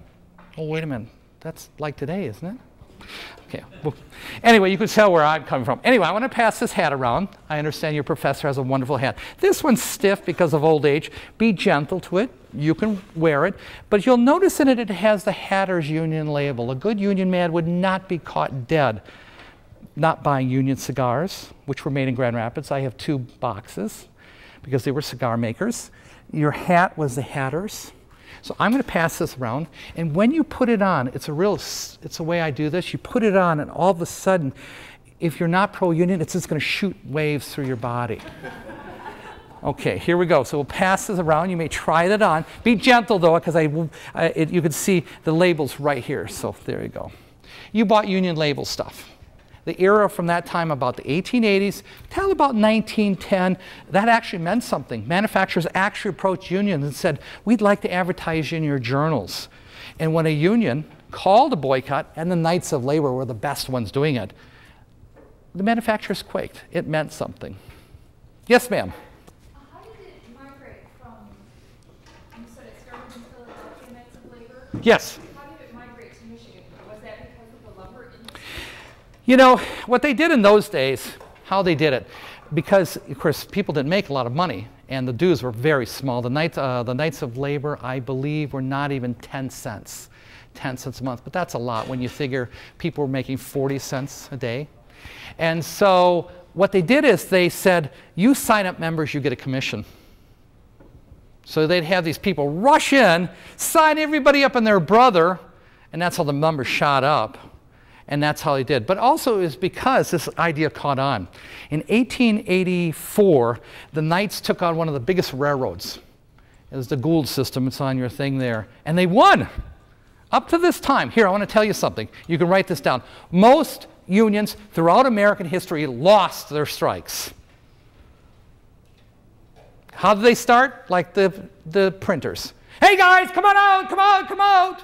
Oh, wait a minute. That's like today, isn't it? Okay. Well, anyway, you can tell where I'm coming from. Anyway, I want to pass this hat around. I understand your professor has a wonderful hat. This one's stiff because of old age. Be gentle to it. You can wear it. But you'll notice in it it has the Hatters Union label. A good union man would not be caught dead not buying union cigars, which were made in Grand Rapids. I have two boxes because they were cigar makers. Your hat was the Hatters. So I'm going to pass this around, and when you put it on, it's a real, it's a way I do this. You put it on, and all of a sudden, if you're not pro-union, it's just going to shoot waves through your body. Okay, here we go. So we'll pass this around. You may try that on. Be gentle though, because I, I you can see the labels right here. So there you go. You bought union label stuff the era from that time, about the 1880s till about 1910, that actually meant something. Manufacturers actually approached unions and said, We'd like to advertise in your journals. And when a union called a boycott, and the Knights of Labor were the best ones doing it, the manufacturers quaked. It meant something. Yes, ma'am. How did it migrate from, you said it started in Philadelphia, Knights of Labor? Yes. How did it migrate to Michigan? Was that because of the lumber industry? You know, what they did in those days, how they did it, because, of course, people didn't make a lot of money and the dues were very small. The, night, uh, the Knights of Labor, I believe, were not even 10 cents, 10 cents a month, but that's a lot when you figure people were making 40 cents a day. And so what they did is they said, you sign up members, you get a commission. So they'd have these people rush in, sign everybody up and their brother, and that's how the numbers shot up. And that's how he did. But also is because this idea caught on. In 1884, the Knights took on one of the biggest railroads. It was the Gould system. It's on your thing there. And they won. Up to this time, here, I want to tell you something. You can write this down. Most unions throughout American history lost their strikes. How do they start? Like the, the printers. Hey guys, come on out, come out, come out.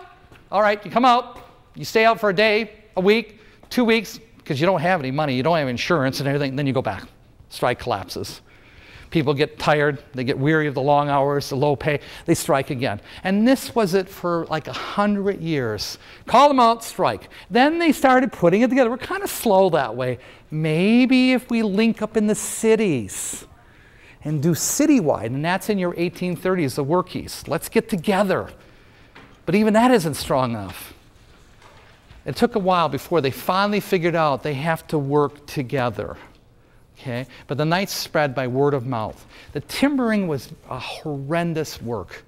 All right, you come out, you stay out for a day, a week, two weeks, because you don't have any money, you don't have insurance and everything, then you go back. Strike collapses. People get tired, they get weary of the long hours, the low pay, they strike again. And this was it for like a hundred years. Call them out, strike. Then they started putting it together. We're kind of slow that way. Maybe if we link up in the cities and do citywide, and that's in your 1830s, the workies. Let's get together. But even that isn't strong enough. It took a while before they finally figured out they have to work together. Okay? But the Knights spread by word of mouth. The timbering was a horrendous work.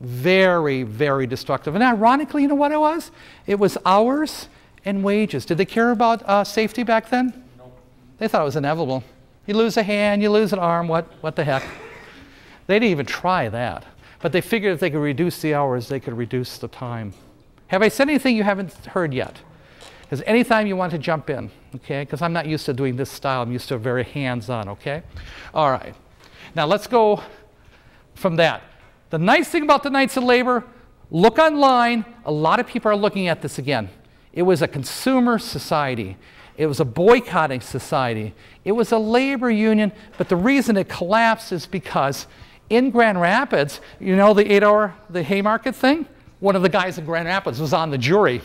Very, very destructive. And ironically, you know what it was? It was hours and wages. Did they care about uh, safety back then? No. They thought it was inevitable. You lose a hand, you lose an arm, what, what the heck? They didn't even try that. But they figured if they could reduce the hours, they could reduce the time. Have I said anything you haven't heard yet? Because anytime you want to jump in, okay? Because I'm not used to doing this style, I'm used to very hands on, okay? All right. Now let's go from that. The nice thing about the Knights of Labor, look online. A lot of people are looking at this again. It was a consumer society. It was a boycotting society. It was a labor union, but the reason it collapsed is because in Grand Rapids, you know the eight hour, the Haymarket thing? One of the guys in Grand Rapids was on the jury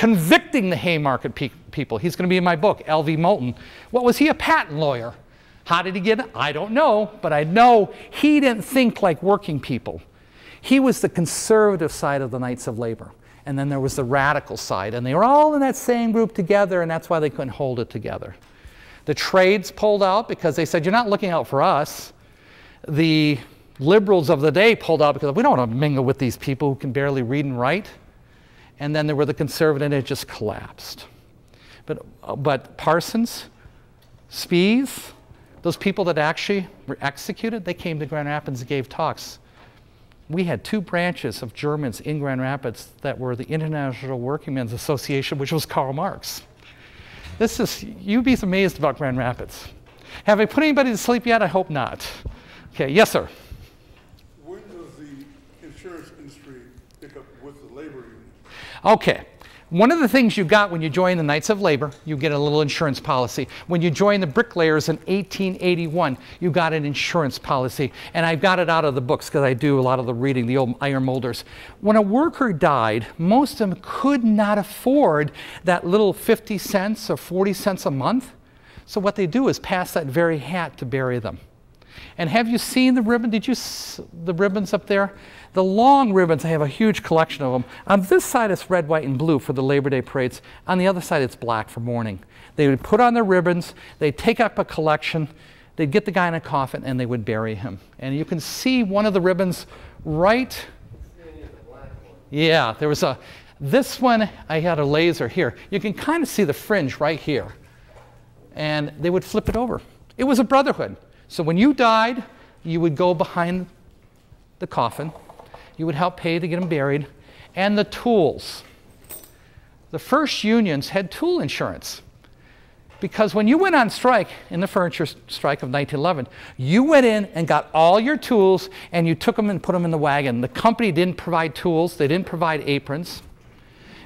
convicting the Haymarket pe people. He's going to be in my book, L.V. Moulton. What was he? A patent lawyer. How did he get it? I don't know, but I know he didn't think like working people. He was the conservative side of the Knights of Labor. And then there was the radical side. And they were all in that same group together, and that's why they couldn't hold it together. The trades pulled out because they said, You're not looking out for us. The liberals of the day pulled out because we don't want to mingle with these people who can barely read and write. And then there were the conservative, and it just collapsed. But, uh, but Parsons, Spies, those people that actually were executed, they came to Grand Rapids and gave talks. We had two branches of Germans in Grand Rapids that were the International Workingmen's Association, which was Karl Marx. This is, you'd be amazed about Grand Rapids. Have I put anybody to sleep yet? I hope not. Okay, yes, sir. Insurance industry pick up with the labor union? Okay. One of the things you got when you join the Knights of Labor, you get a little insurance policy. When you join the bricklayers in 1881, you got an insurance policy. And I've got it out of the books because I do a lot of the reading, the old iron molders. When a worker died, most of them could not afford that little 50 cents or 40 cents a month. So what they do is pass that very hat to bury them. And have you seen the ribbon? Did you the ribbons up there? The long ribbons, I have a huge collection of them. On this side, it's red, white, and blue for the Labor Day parades. On the other side, it's black for mourning. They would put on their ribbons, they'd take up a collection, they'd get the guy in a coffin, and they would bury him. And you can see one of the ribbons right. Yeah, there was a. This one, I had a laser here. You can kind of see the fringe right here. And they would flip it over. It was a brotherhood. So when you died, you would go behind the coffin, you would help pay to get them buried, and the tools. The first unions had tool insurance. Because when you went on strike in the furniture strike of 1911, you went in and got all your tools and you took them and put them in the wagon. The company didn't provide tools, they didn't provide aprons,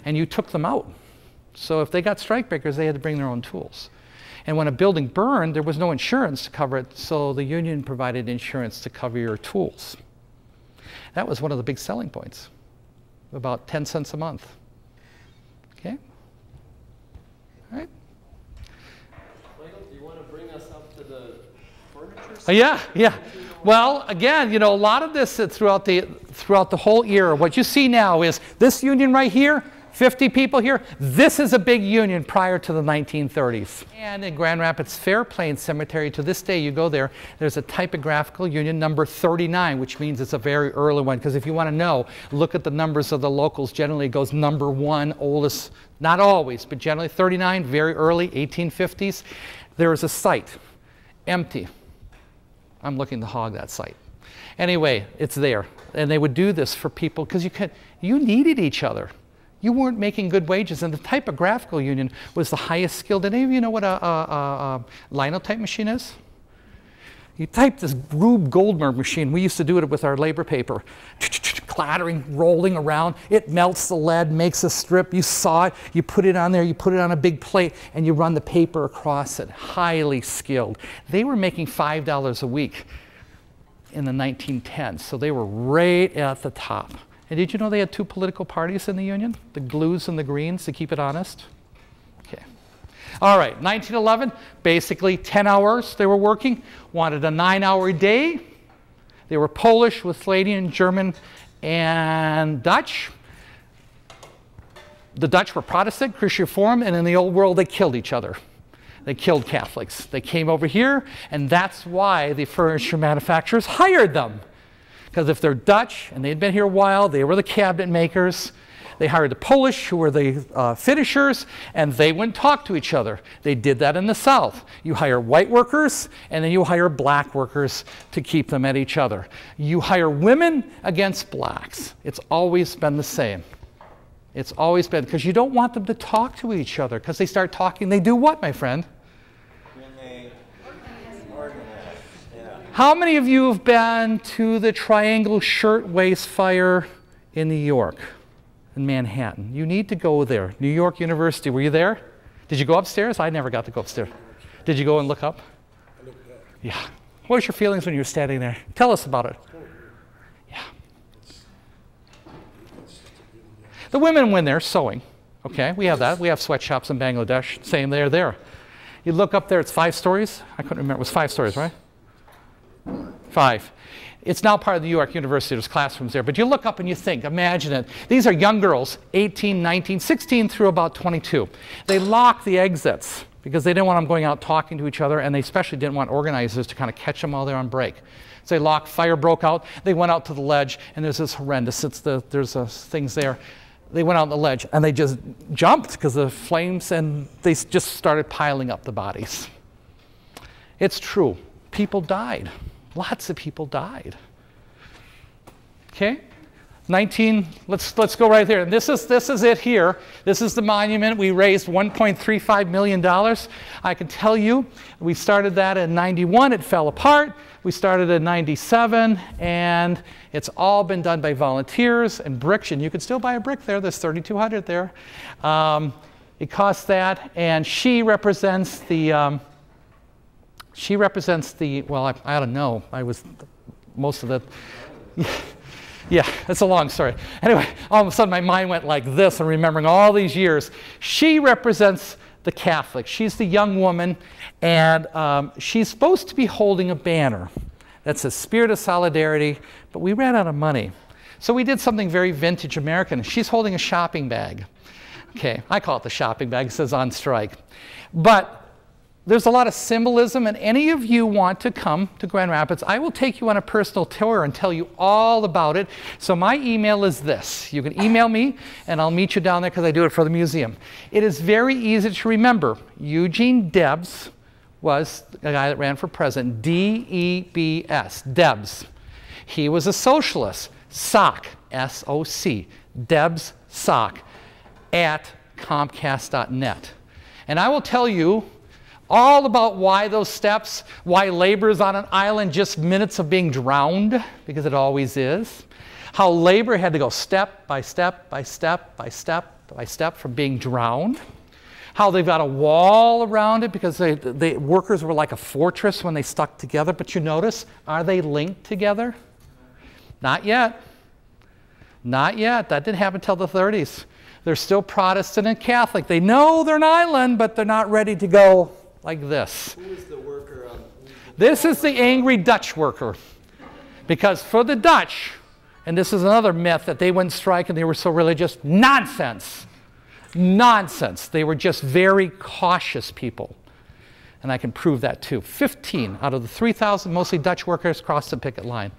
and you took them out. So if they got strike breakers, they had to bring their own tools. And when a building burned, there was no insurance to cover it, so the union provided insurance to cover your tools. That was one of the big selling points, about 10 cents a month. Okay? All right? Michael, do you want to bring us up to the furniture? Uh, yeah, yeah. Well, again, you know, a lot of this throughout the throughout the whole era. What you see now is this union right here, 50 people here. This is a big union prior to the 1930s. And in Grand Rapids Fairplain Cemetery, to this day, you go there. There's a typographical union number 39, which means it's a very early one. Because if you want to know, look at the numbers of the locals. Generally, it goes number one, oldest. Not always, but generally 39, very early, 1850s. There is a site, empty. I'm looking to hog that site. Anyway, it's there. And they would do this for people because you could you needed each other. You weren't making good wages, and the typographical union was the highest skilled. Did any of you know what a, a, a, linotype machine is? You type this Rube Goldberg machine. We used to do it with our labor paper, clattering, rolling around. It melts the lead, makes a strip. You saw it. You put it on there. You put it on a big plate, and you run the paper across it. Highly skilled. They were making five dollars a week in the 1910s, so they were right at the top. And did you know they had two political parties in the union? The Blues and the Greens, to keep it honest. Okay. All right, 1911, basically 10 hours they were working, wanted a nine hour day. They were Polish, Lithuanian, German, and Dutch. The Dutch were Protestant, Christian Reform, and in the old world they killed each other. They killed Catholics. They came over here, and that's why the furniture manufacturers hired them. Because if they're Dutch and they'd been here a while, they were the cabinet makers. They hired the Polish, who were the uh, finishers, and they wouldn't talk to each other. They did that in the South. You hire white workers, and then you hire black workers to keep them at each other. You hire women against blacks. It's always been the same. It's always been because you don't want them to talk to each other because they start talking. They do what, my friend? How many of you have been to the Triangle Shirtwaist Fire in New York, in Manhattan? You need to go there. New York University, were you there? Did you go upstairs? I never got to go upstairs. Did you go and look up? Yeah. What was your feelings when you were standing there? Tell us about it. Yeah. The women went there sewing. Okay, we have that. We have sweatshops in Bangladesh. Same there, there. You look up there, it's five stories. I couldn't remember. It was five stories, right? Five. It's now part of the New York University. There's classrooms there. But you look up and you think, imagine it. These are young girls, 18, 19, 16 through about 22. They lock the exits because they didn't want them going out talking to each other, and they especially didn't want organizers to kind of catch them while they're on break. So they locked, fire broke out. They went out to the ledge, and there's this horrendous, the, there's uh, things there. They went out on the ledge, and they just jumped because the flames, and they just started piling up the bodies. It's true. People died. Lots of people died. Okay? 19, let's, let's go right there. And this is, this is it here. This is the monument. We raised $1.35 million. I can tell you, we started that in 91. It fell apart. We started in 97, and it's all been done by volunteers and bricks. And you can still buy a brick there. There's 3,200 there. Um, it costs that. And she represents the, um, she represents the, well, I, I don't know. I was most of the, yeah, it's a long story. Anyway, all of a sudden my mind went like this and remembering all these years. She represents the Catholic. She's the young woman, and um, she's supposed to be holding a banner that says Spirit of Solidarity, but we ran out of money. So we did something very vintage American. She's holding a shopping bag. Okay, I call it the shopping bag, it says on strike. But there's a lot of symbolism, and any of you want to come to Grand Rapids, I will take you on a personal tour and tell you all about it. So my email is this. You can email me, and I'll meet you down there because I do it for the museum. It is very easy to remember. Eugene Debs was the guy that ran for president. D-E-B-S, Debs. He was a socialist. SOC, S-O-C, Debs SOC, at Comcast.net. And I will tell you all about why those steps, why labor is on an island just minutes of being drowned, because it always is. How labor had to go step by step by step by step by step from being drowned. How they've got a wall around it because they, the workers were like a fortress when they stuck together. But you notice, are they linked together? Not yet. Not yet. That didn't happen until the 30s. They're still Protestant and Catholic. They know they're an island, but they're not ready to go like this. Who is the worker? Um, This is the angry Dutch worker. Because for the Dutch, and this is another myth that they went strike and they were so religious, nonsense. Nonsense. They were just very cautious people. And I can prove that too. 15 out of the 3,000 mostly Dutch workers crossed the picket line.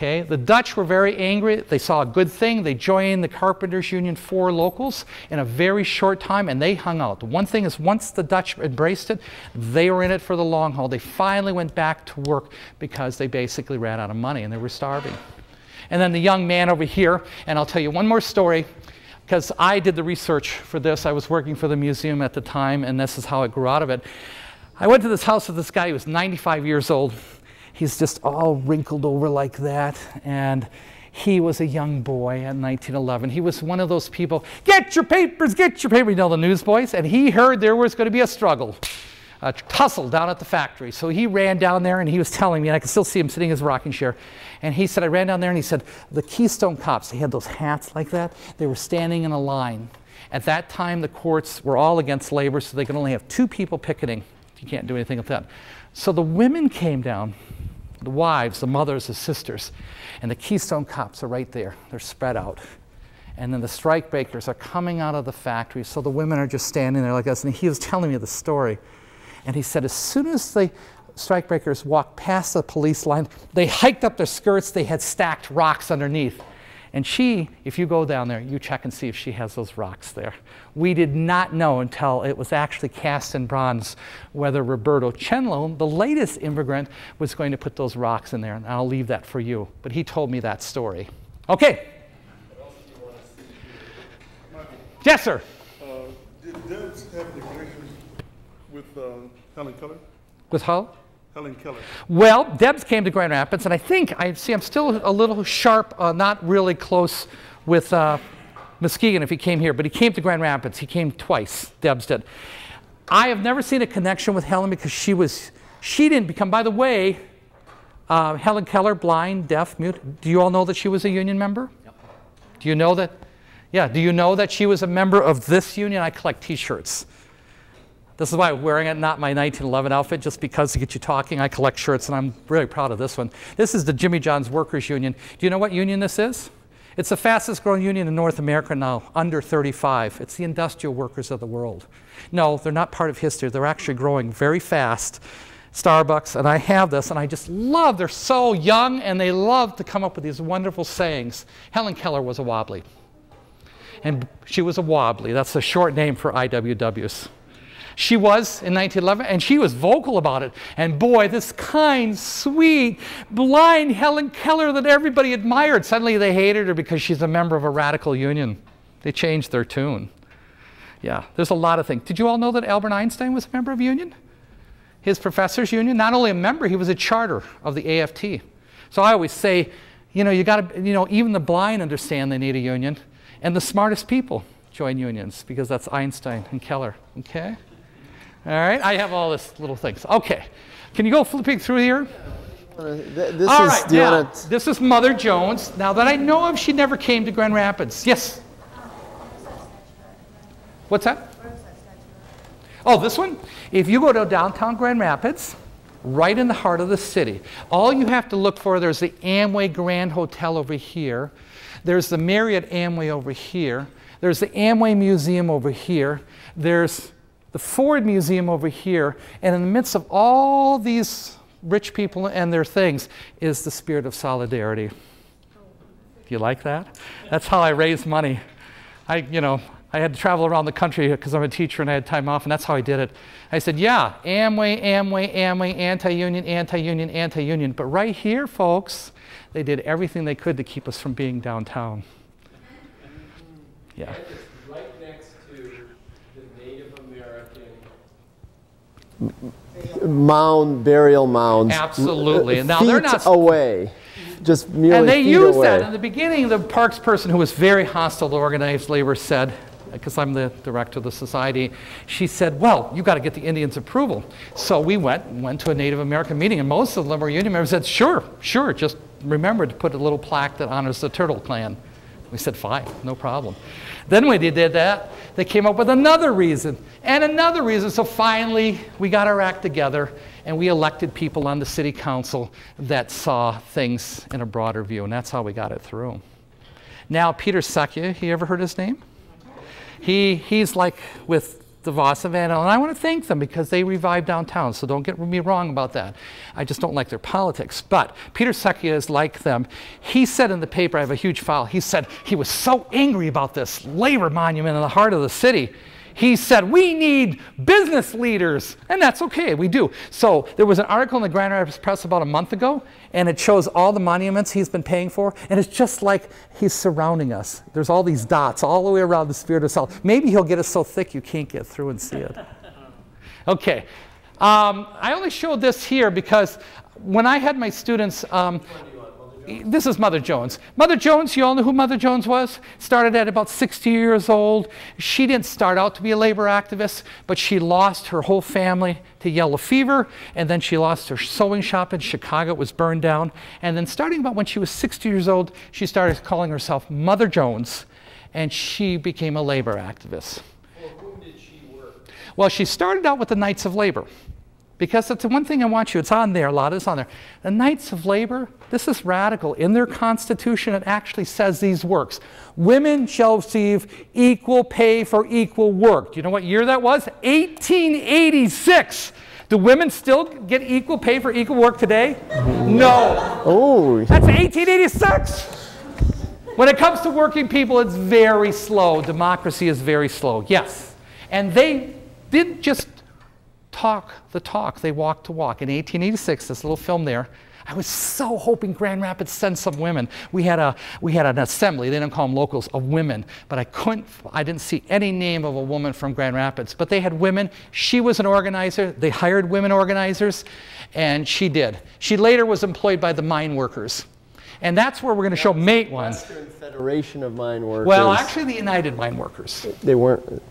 Okay, the Dutch were very angry. They saw a good thing. They joined the Carpenters Union for locals in a very short time and they hung out. The one thing is, once the Dutch embraced it, they were in it for the long haul. They finally went back to work because they basically ran out of money and they were starving. And then the young man over here, and I'll tell you one more story because I did the research for this. I was working for the museum at the time, and this is how I grew out of it. I went to this house with this guy who was 95 years old. He's just all wrinkled over like that. And he was a young boy in 1911. He was one of those people, get your papers, get your papers, you know, the newsboys. And he heard there was going to be a struggle, a tussle down at the factory. So he ran down there and he was telling me, and I can still see him sitting in his rocking chair. And he said, I ran down there and he said, the Keystone Cops, they had those hats like that. They were standing in a line. At that time, the courts were all against labor, so they could only have two people picketing. You can't do anything with that. So the women came down the wives, the mothers, the sisters. And the Keystone Cops are right there. They're spread out. And then the strike breakers are coming out of the factory. So the women are just standing there like this. And he was telling me the story. And he said, as soon as the strike breakers walked past the police line, they hiked up their skirts. They had stacked rocks underneath. And she, if you go down there, you check and see if she has those rocks there. We did not know until it was actually cast in bronze whether Roberto Chenlo, the latest immigrant, was going to put those rocks in there. And I'll leave that for you. But he told me that story. Okay. Yes, sir. Uh, did Debs have any connection with um, Helen Keller? With Hull? Helen Keller. Well, Debs came to Grand Rapids, and I think I see I'm still a little sharp, uh, not really close with uh, Muskegon if he came here, but he came to Grand Rapids. He came twice. Debs did. I have never seen a connection with Helen because she was she didn't become. By the way, uh, Helen Keller, blind, deaf, mute. Do you all know that she was a union member? Yep. Do you know that? Yeah. Do you know that she was a member of this union? I collect T-shirts. This is why I'm wearing it, not my 1911 outfit, just because to get you talking. I collect shirts, and I'm really proud of this one. This is the Jimmy John's Workers Union. Do you know what union this is? It's the fastest growing union in North America now, under 35. It's the industrial workers of the world. No, they're not part of history. They're actually growing very fast. Starbucks, and I have this, and I just love, they're so young, and they love to come up with these wonderful sayings. Helen Keller was a wobbly. And she was a wobbly. That's the short name for IWWs. She was in 1911, and she was vocal about it. And boy, this kind, sweet, blind Helen Keller that everybody admired, suddenly they hated her because she's a member of a radical union. They changed their tune. Yeah, there's a lot of things. Did you all know that Albert Einstein was a member of a union? His professors' union? Not only a member, he was a charter of the AFT. So I always say, you know, you got to, you know, even the blind understand they need a union, and the smartest people join unions because that's Einstein and Keller. Okay? All right, I have all this little things. Okay, can you go flipping through here? Uh, This all is, right, now, this is Mother Jones. Now that I know of, she never came to Grand Rapids. Yes. What's that? Oh, this one? If you go to downtown Grand Rapids, right in the heart of the city, all you have to look for there's the Amway Grand Hotel over here, there's the Marriott Amway over here, there's the Amway Museum over here, there's the Ford Museum over here, and in the midst of all these rich people and their things is the spirit of solidarity. Do you like that? That's how I raise money. I, you know, I had to travel around the country because I'm a teacher and I had time off, and that's how I did it. I said, yeah, Amway, Amway, Amway, anti-union, anti-union, anti-union. But right here, folks, they did everything they could to keep us from being downtown. Yeah. It's right next to the Native American. Mound, burial mounds. Absolutely. uh, And now they're not- away. Just merely And they used away. that in the beginning. The parks person who was very hostile to organized labor said, because I'm the director of the society, she said, "Well, you got to get the Indians' approval." So we went went to a Native American meeting, and most of them were union members. Said, "Sure, sure. Just remember to put a little plaque that honors the Turtle Clan." We said, "Fine, no problem." Then when they did that, they came up with another reason and another reason. So finally, we got our act together and we elected people on the city council that saw things in a broader view, and that's how we got it through. Now, Peter Secchia, you ever heard his name? He, he's like with DeVos and Van Andel. And I want to thank them because they revived downtown, so don't get me wrong about that. I just don't like their politics. But Peter Secchia is like them. He said in the paper, I have a huge file, he said he was so angry about this labor monument in the heart of the city. He said, We need business leaders. And that's okay, we do. So there was an article in the Grand Rapids Press about a month ago, and it shows all the monuments he's been paying for. And it's just like he's surrounding us. There's all these dots all the way around the Spirit of South. Maybe he'll get us so thick you can't get through and see it. Okay. Um, I only showed this here because when I had my students, um, this is Mother Jones. Mother Jones, you all know who Mother Jones was? Started at about 60 years old. She didn't start out to be a labor activist, but she lost her whole family to yellow fever, and then she lost her sewing shop in Chicago. It was burned down. And then, starting about when she was 60 years old, she started calling herself Mother Jones, and she became a labor activist. For whom did she work? Well, she started out with the Knights of Labor. Because that's the one thing I want you, it's on there, a lot is on there. The Knights of Labor, this is radical. In their constitution, it actually says these works Women shall receive equal pay for equal work. Do you know what year that was? 1886. Do women still get equal pay for equal work today? No. Oh, That's 1886. When it comes to working people, it's very slow. Democracy is very slow. Yes. And they did just talk the talk, they walk the walk. In 1886, this little film there, I was so hoping Grand Rapids sent some women. We had, a, we had an assembly, they didn't call them locals, of women, but I couldn't, I didn't see any name of a woman from Grand Rapids. But they had women. She was an organizer. They hired women organizers, and she did. She later was employed by the mine workers. And that's where we're going to show mate one. Western Federation of Mine Workers. Well, actually, the United Mine Workers. they weren't.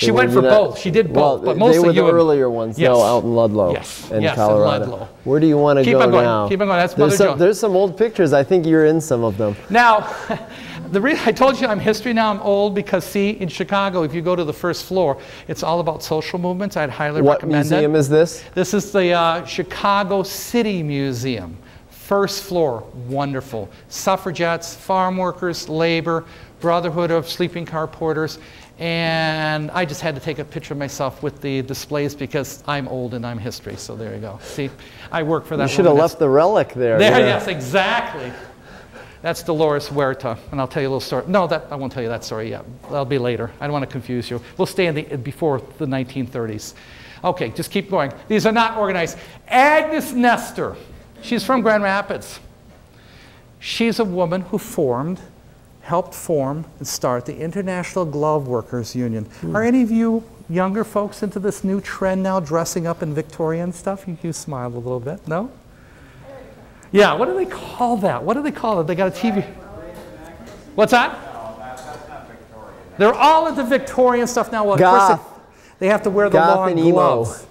She went for both. She did well, both, but they mostly were the you earlier ones, Yes. though, out in Ludlow Yes, in yes, in Ludlow. Where do you want to Keep go on going, now? keep on going. That's there's Mother some. There's some old pictures. I think you're in some of them. Now, the re- I told you I'm history now. I'm old because, see, in Chicago, if you go to the first floor, it's all about social movements. I'd highly What recommend it. What museum it. is this? This is the uh, Chicago City Museum. First floor, wonderful. Suffragettes, farm workers, labor, Brotherhood of Sleeping Car Porters. And I just had to take a picture of myself with the displays because I'm old and I'm history. So there you go. See, I work for that. You should have left the relic there. There, yeah. yes, exactly. That's Dolores Huerta, and I'll tell you a little story. No, that, I won't tell you that story yet. That'll be later. I don't want to confuse you. We'll stay in the, before the 1930s. Okay, just keep going. These are not organized. Agnes Nestor, she's from Grand Rapids. She's a woman who formed, helped form and start the International Glove Workers Union. Hmm. Are any of you younger folks into this new trend now, dressing up in Victorian stuff? You, you smiled a little bit. No? Yeah, what do they call that? What do they call it? They got a TV. What's that? They're all into Victorian stuff now. Well, Goth. they, they have to wear the Goth long gloves.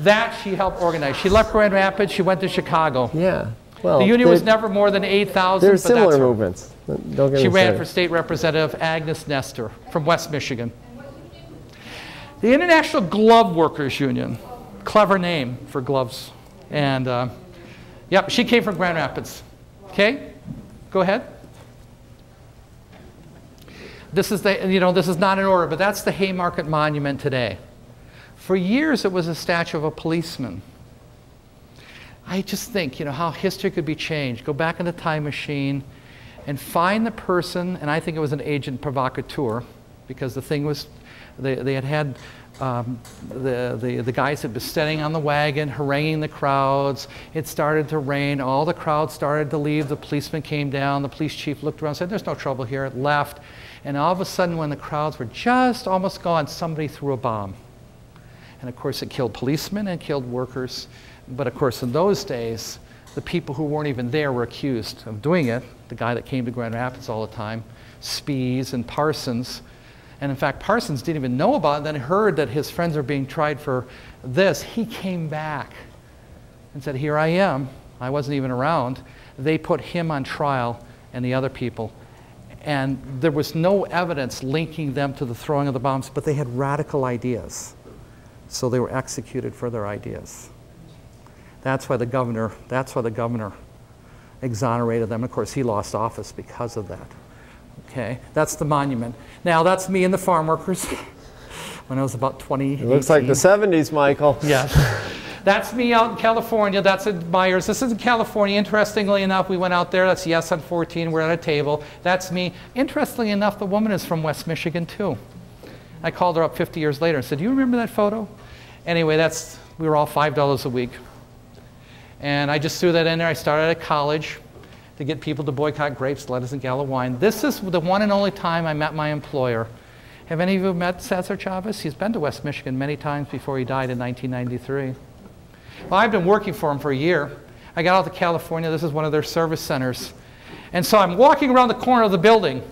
That she helped organize. She left Grand Rapids. She went to Chicago. Yeah. Well, The union was never more than 8,000. There's but that's similar movements. Don't get She ran started. for state representative Agnes Nestor from West Michigan. The International Glove Workers Union, clever name for gloves. And uh, yep, she came from Grand Rapids. Okay, go ahead. This is the, you know, this is not in order, but that's the Haymarket Monument today. For years, it was a statue of a policeman. I just think, you know, how history could be changed. Go back in the time machine and find the person, and I think it was an agent provocateur, because the thing was, they, they had had um, the, the, the guys had been standing on the wagon, haranguing the crowds. It started to rain. All the crowd started to leave. The policeman came down. The police chief looked around and said, There's no trouble here. It left. And all of a sudden, when the crowds were just almost gone, somebody threw a bomb. And of course, it killed policemen and killed workers. But of course, in those days, the people who weren't even there were accused of doing it. The guy that came to Grand Rapids all the time, Spies and Parsons. And in fact, Parsons didn't even know about it, then heard that his friends are being tried for this. He came back and said, Here I am. I wasn't even around. They put him on trial and the other people. And there was no evidence linking them to the throwing of the bombs, but they had radical ideas. So they were executed for their ideas. That's why the governor, that's why the governor exonerated them. Of course, he lost office because of that. Okay, that's the monument. Now, that's me and the farm workers when I was about 20. It looks like the 70s, Michael. Yes. That's me out in California. That's in Myers. This is in California. Interestingly enough, we went out there. That's yes on 14. We're at a table. That's me. Interestingly enough, the woman is from West Michigan too. I called her up 50 years later and said, "Do you remember that photo?" Anyway, that's we were all five dollars a week, and I just threw that in there. I started at college to get people to boycott grapes, lettuce, and gallon wine. This is the one and only time I met my employer. Have any of you met Cesar Chavez? He's been to West Michigan many times before he died in 1993. Well, I've been working for him for a year. I got out to California. This is one of their service centers. And so I'm walking around the corner of the building,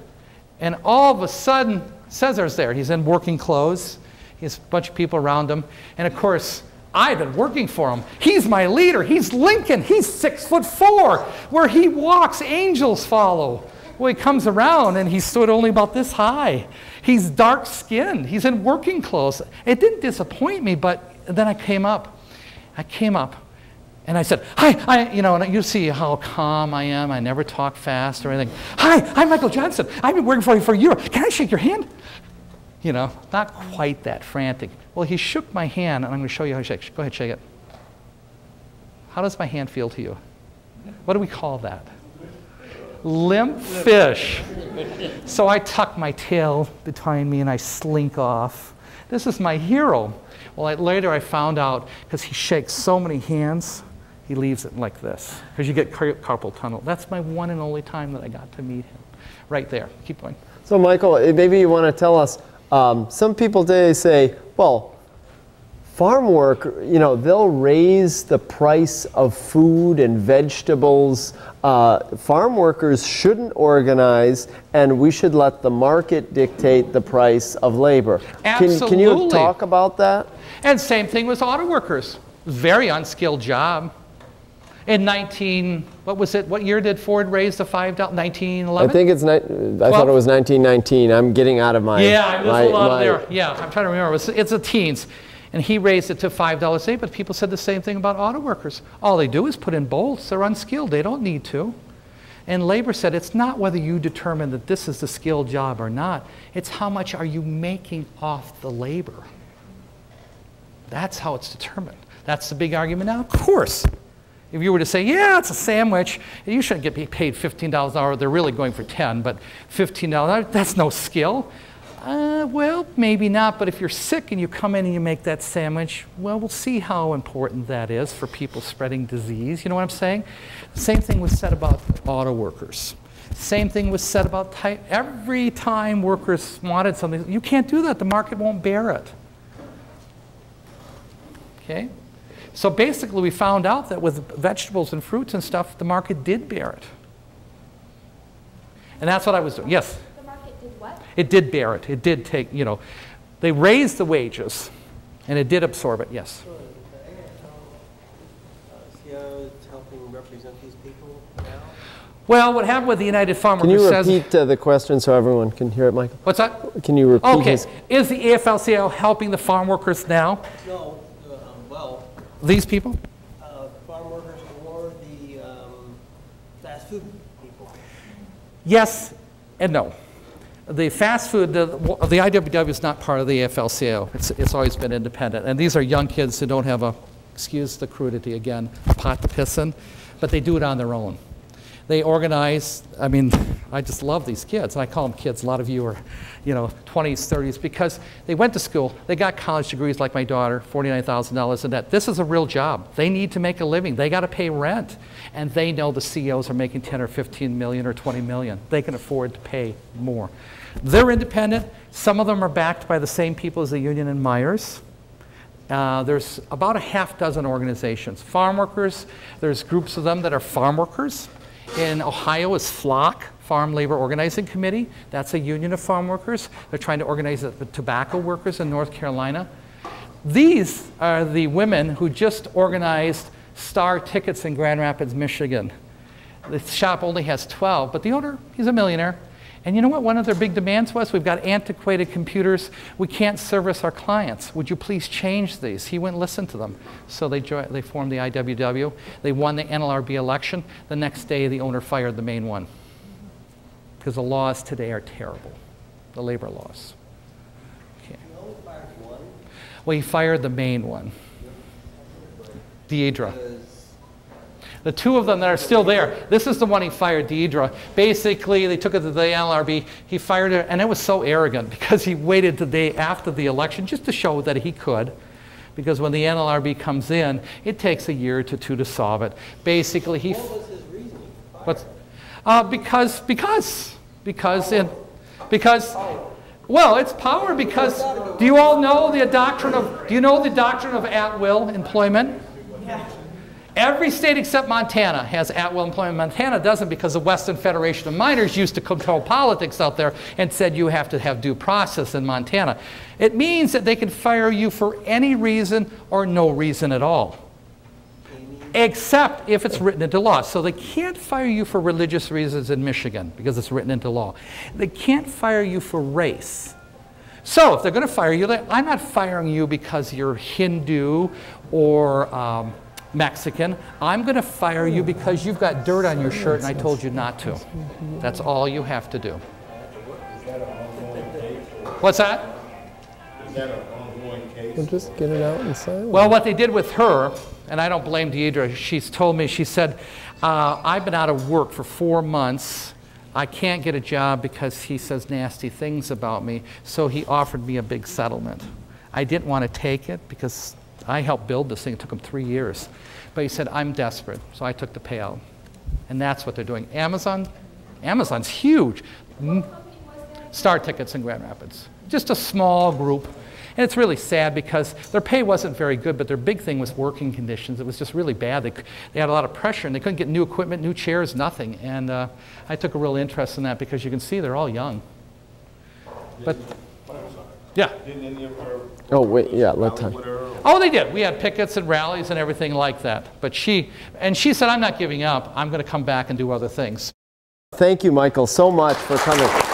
and all of a sudden, Cesar's there. He's in working clothes. He has a bunch of people around him. And of course, I've been working for him. He's my leader. He's Lincoln. He's six foot four. Where he walks, angels follow. Well, he comes around and he stood only about this high. He's dark skinned. He's in working clothes. It didn't disappoint me, but then I came up. I came up and I said, Hi, I, you know, and you see how calm I am. I never talk fast or anything. Hi, I'm Michael Johnson. I've been working for you for a year. Can I shake your hand? You know, not quite that frantic. Well, he shook my hand, and I'm going to show you how he shakes. Go ahead, shake it. How does my hand feel to you? What do we call that? Limp fish. So I tuck my tail behind me and I slink off. This is my hero. Well, I, later I found out because he shakes so many hands, he leaves it like this because you get car- carpal tunnel. That's my one and only time that I got to meet him. Right there. Keep going. So, Michael, eh, maybe you want to tell us. Um, some people today say, well, farm work, you know, they'll raise the price of food and vegetables. Uh, farm workers shouldn't organize, and we should let the market dictate the price of labor. Can, can you Absolutely. talk about that? And same thing with auto workers. Very unskilled job. In 19, what was it? What year did Ford raise the five dollars? 1911. I think it's. I thought it was 1919. I'm getting out of my. Yeah, I was my, a lot my- there. Yeah, I'm trying to remember. It's, it's a teens. And he raised it to $5 a day, but people said the same thing about auto workers. All they do is put in bolts. They're unskilled. They don't need to. And labor said it's not whether you determine that this is the skilled job or not. It's how much are you making off the labor. That's how it's determined. That's the big argument now. Of course, if you were to say, yeah, it's a sandwich, you shouldn't get paid $15 an hour. They're really going for 10, but $15, that's no skill. Uh, well, maybe not, but if you're sick and you come in and you make that sandwich, well, we'll see how important that is for people spreading disease. You know what I'm saying? Same thing was said about auto workers. Same thing was said about type. Every time workers wanted something, you can't do that. The market won't bear it. Okay? So basically, we found out that with vegetables and fruits and stuff, the market did bear it. And that's what I was doing. Yes? The market did what? It did bear it. It did take, you know, they raised the wages and it did absorb it, yes. So the AFL, uh, is helping represent these people now? Well, what happened with the United Farm Workers? Can Workers you says. repeat uh, the question so everyone can hear it, Michael? What's that? Can you repeat Okay. his? Is the AFL-CIO helping the farm workers now? No, uh, well, These people? uh, farm workers or the um, fast food people. Yes and no. The fast food, the, the IWW is not part of the AFL-CIO. It's, it's always been independent. And these are young kids who don't have a, excuse the crudity again, pot to piss in, but they do it on their own. They organize, I mean, I just love these kids. And I call them kids. A lot of you are, you know, 20s, 30s, because they went to school, they got college degrees like my daughter, $49,000 in debt. This is a real job. They need to make a living. They got to pay rent. And they know the CEOs are making 10 or 15 million or 20 million. They can afford to pay more. They're independent. Some of them are backed by the same people as the union in Meijers. Uh, there's about a half dozen organizations. Farm workers, there's groups of them that are farm workers. In Ohio is FLOC, Farm Labor Organizing Committee. That's a union of farm workers. They're trying to organize the tobacco workers in North Carolina. These are the women who just organized Star Tickets in Grand Rapids, Michigan. The shop only has 12, but the owner, he's a millionaire. And you know what one of their big demands was? We've got antiquated computers. We can't service our clients. Would you please change these? He wouldn't listen to them. So they, jo- they formed the IWW. They won the NLRB election. The next day, the owner fired the main one. Because the laws today are terrible, the labor laws. Okay. Well, he fired the main one, Deidre. The two of them that are still there, this is the one he fired, Deidre. Basically, they took it to the NLRB. He fired her, and it was so arrogant because he waited the day after the election just to show that he could. Because when the NLRB comes in, it takes a year to two to solve it. Basically, he. What was his reasoning? What's, uh, because, because, because, in, because, well, it's power because, do you all know the doctrine of, do you know the doctrine of at-will employment? Every state except Montana has at-will employment. Montana doesn't because the Western Federation of Miners used to control politics out there and said you have to have due process in Montana. It means that they can fire you for any reason or no reason at all except if it's written into law. So they can't fire you for religious reasons in Michigan because it's written into law. They can't fire you for race. So if they're going to fire you, I'm not firing you because you're Hindu or um, Mexican. I'm going to fire you because you've got dirt on your shirt and I told you not to. That's all you have to do. What's that? Well, just get it out and say. Well, what they did with her, and I don't blame Deidre, she's told me, she said, uh, I've been out of work for four months. I can't get a job because he says nasty things about me, so he offered me a big settlement. I didn't want to take it because I helped build this thing. It took him three years. But he said, I'm desperate, so I took the payout. And that's what they're doing. Amazon, Amazon's huge. Star Tickets in Grand Rapids. Just a small group. And it's really sad because their pay wasn't very good, but their big thing was working conditions. It was just really bad. They, they had a lot of pressure and they couldn't get new equipment, new chairs, nothing. And uh, I took a real interest in that because you can see they're all young. But, yeah. Oh, wait, yeah, let time. Oh, they did. We had pickets and rallies and everything like that. But she, and she said, I'm not giving up. I'm going to come back and do other things. Thank you, Michael, so much for coming.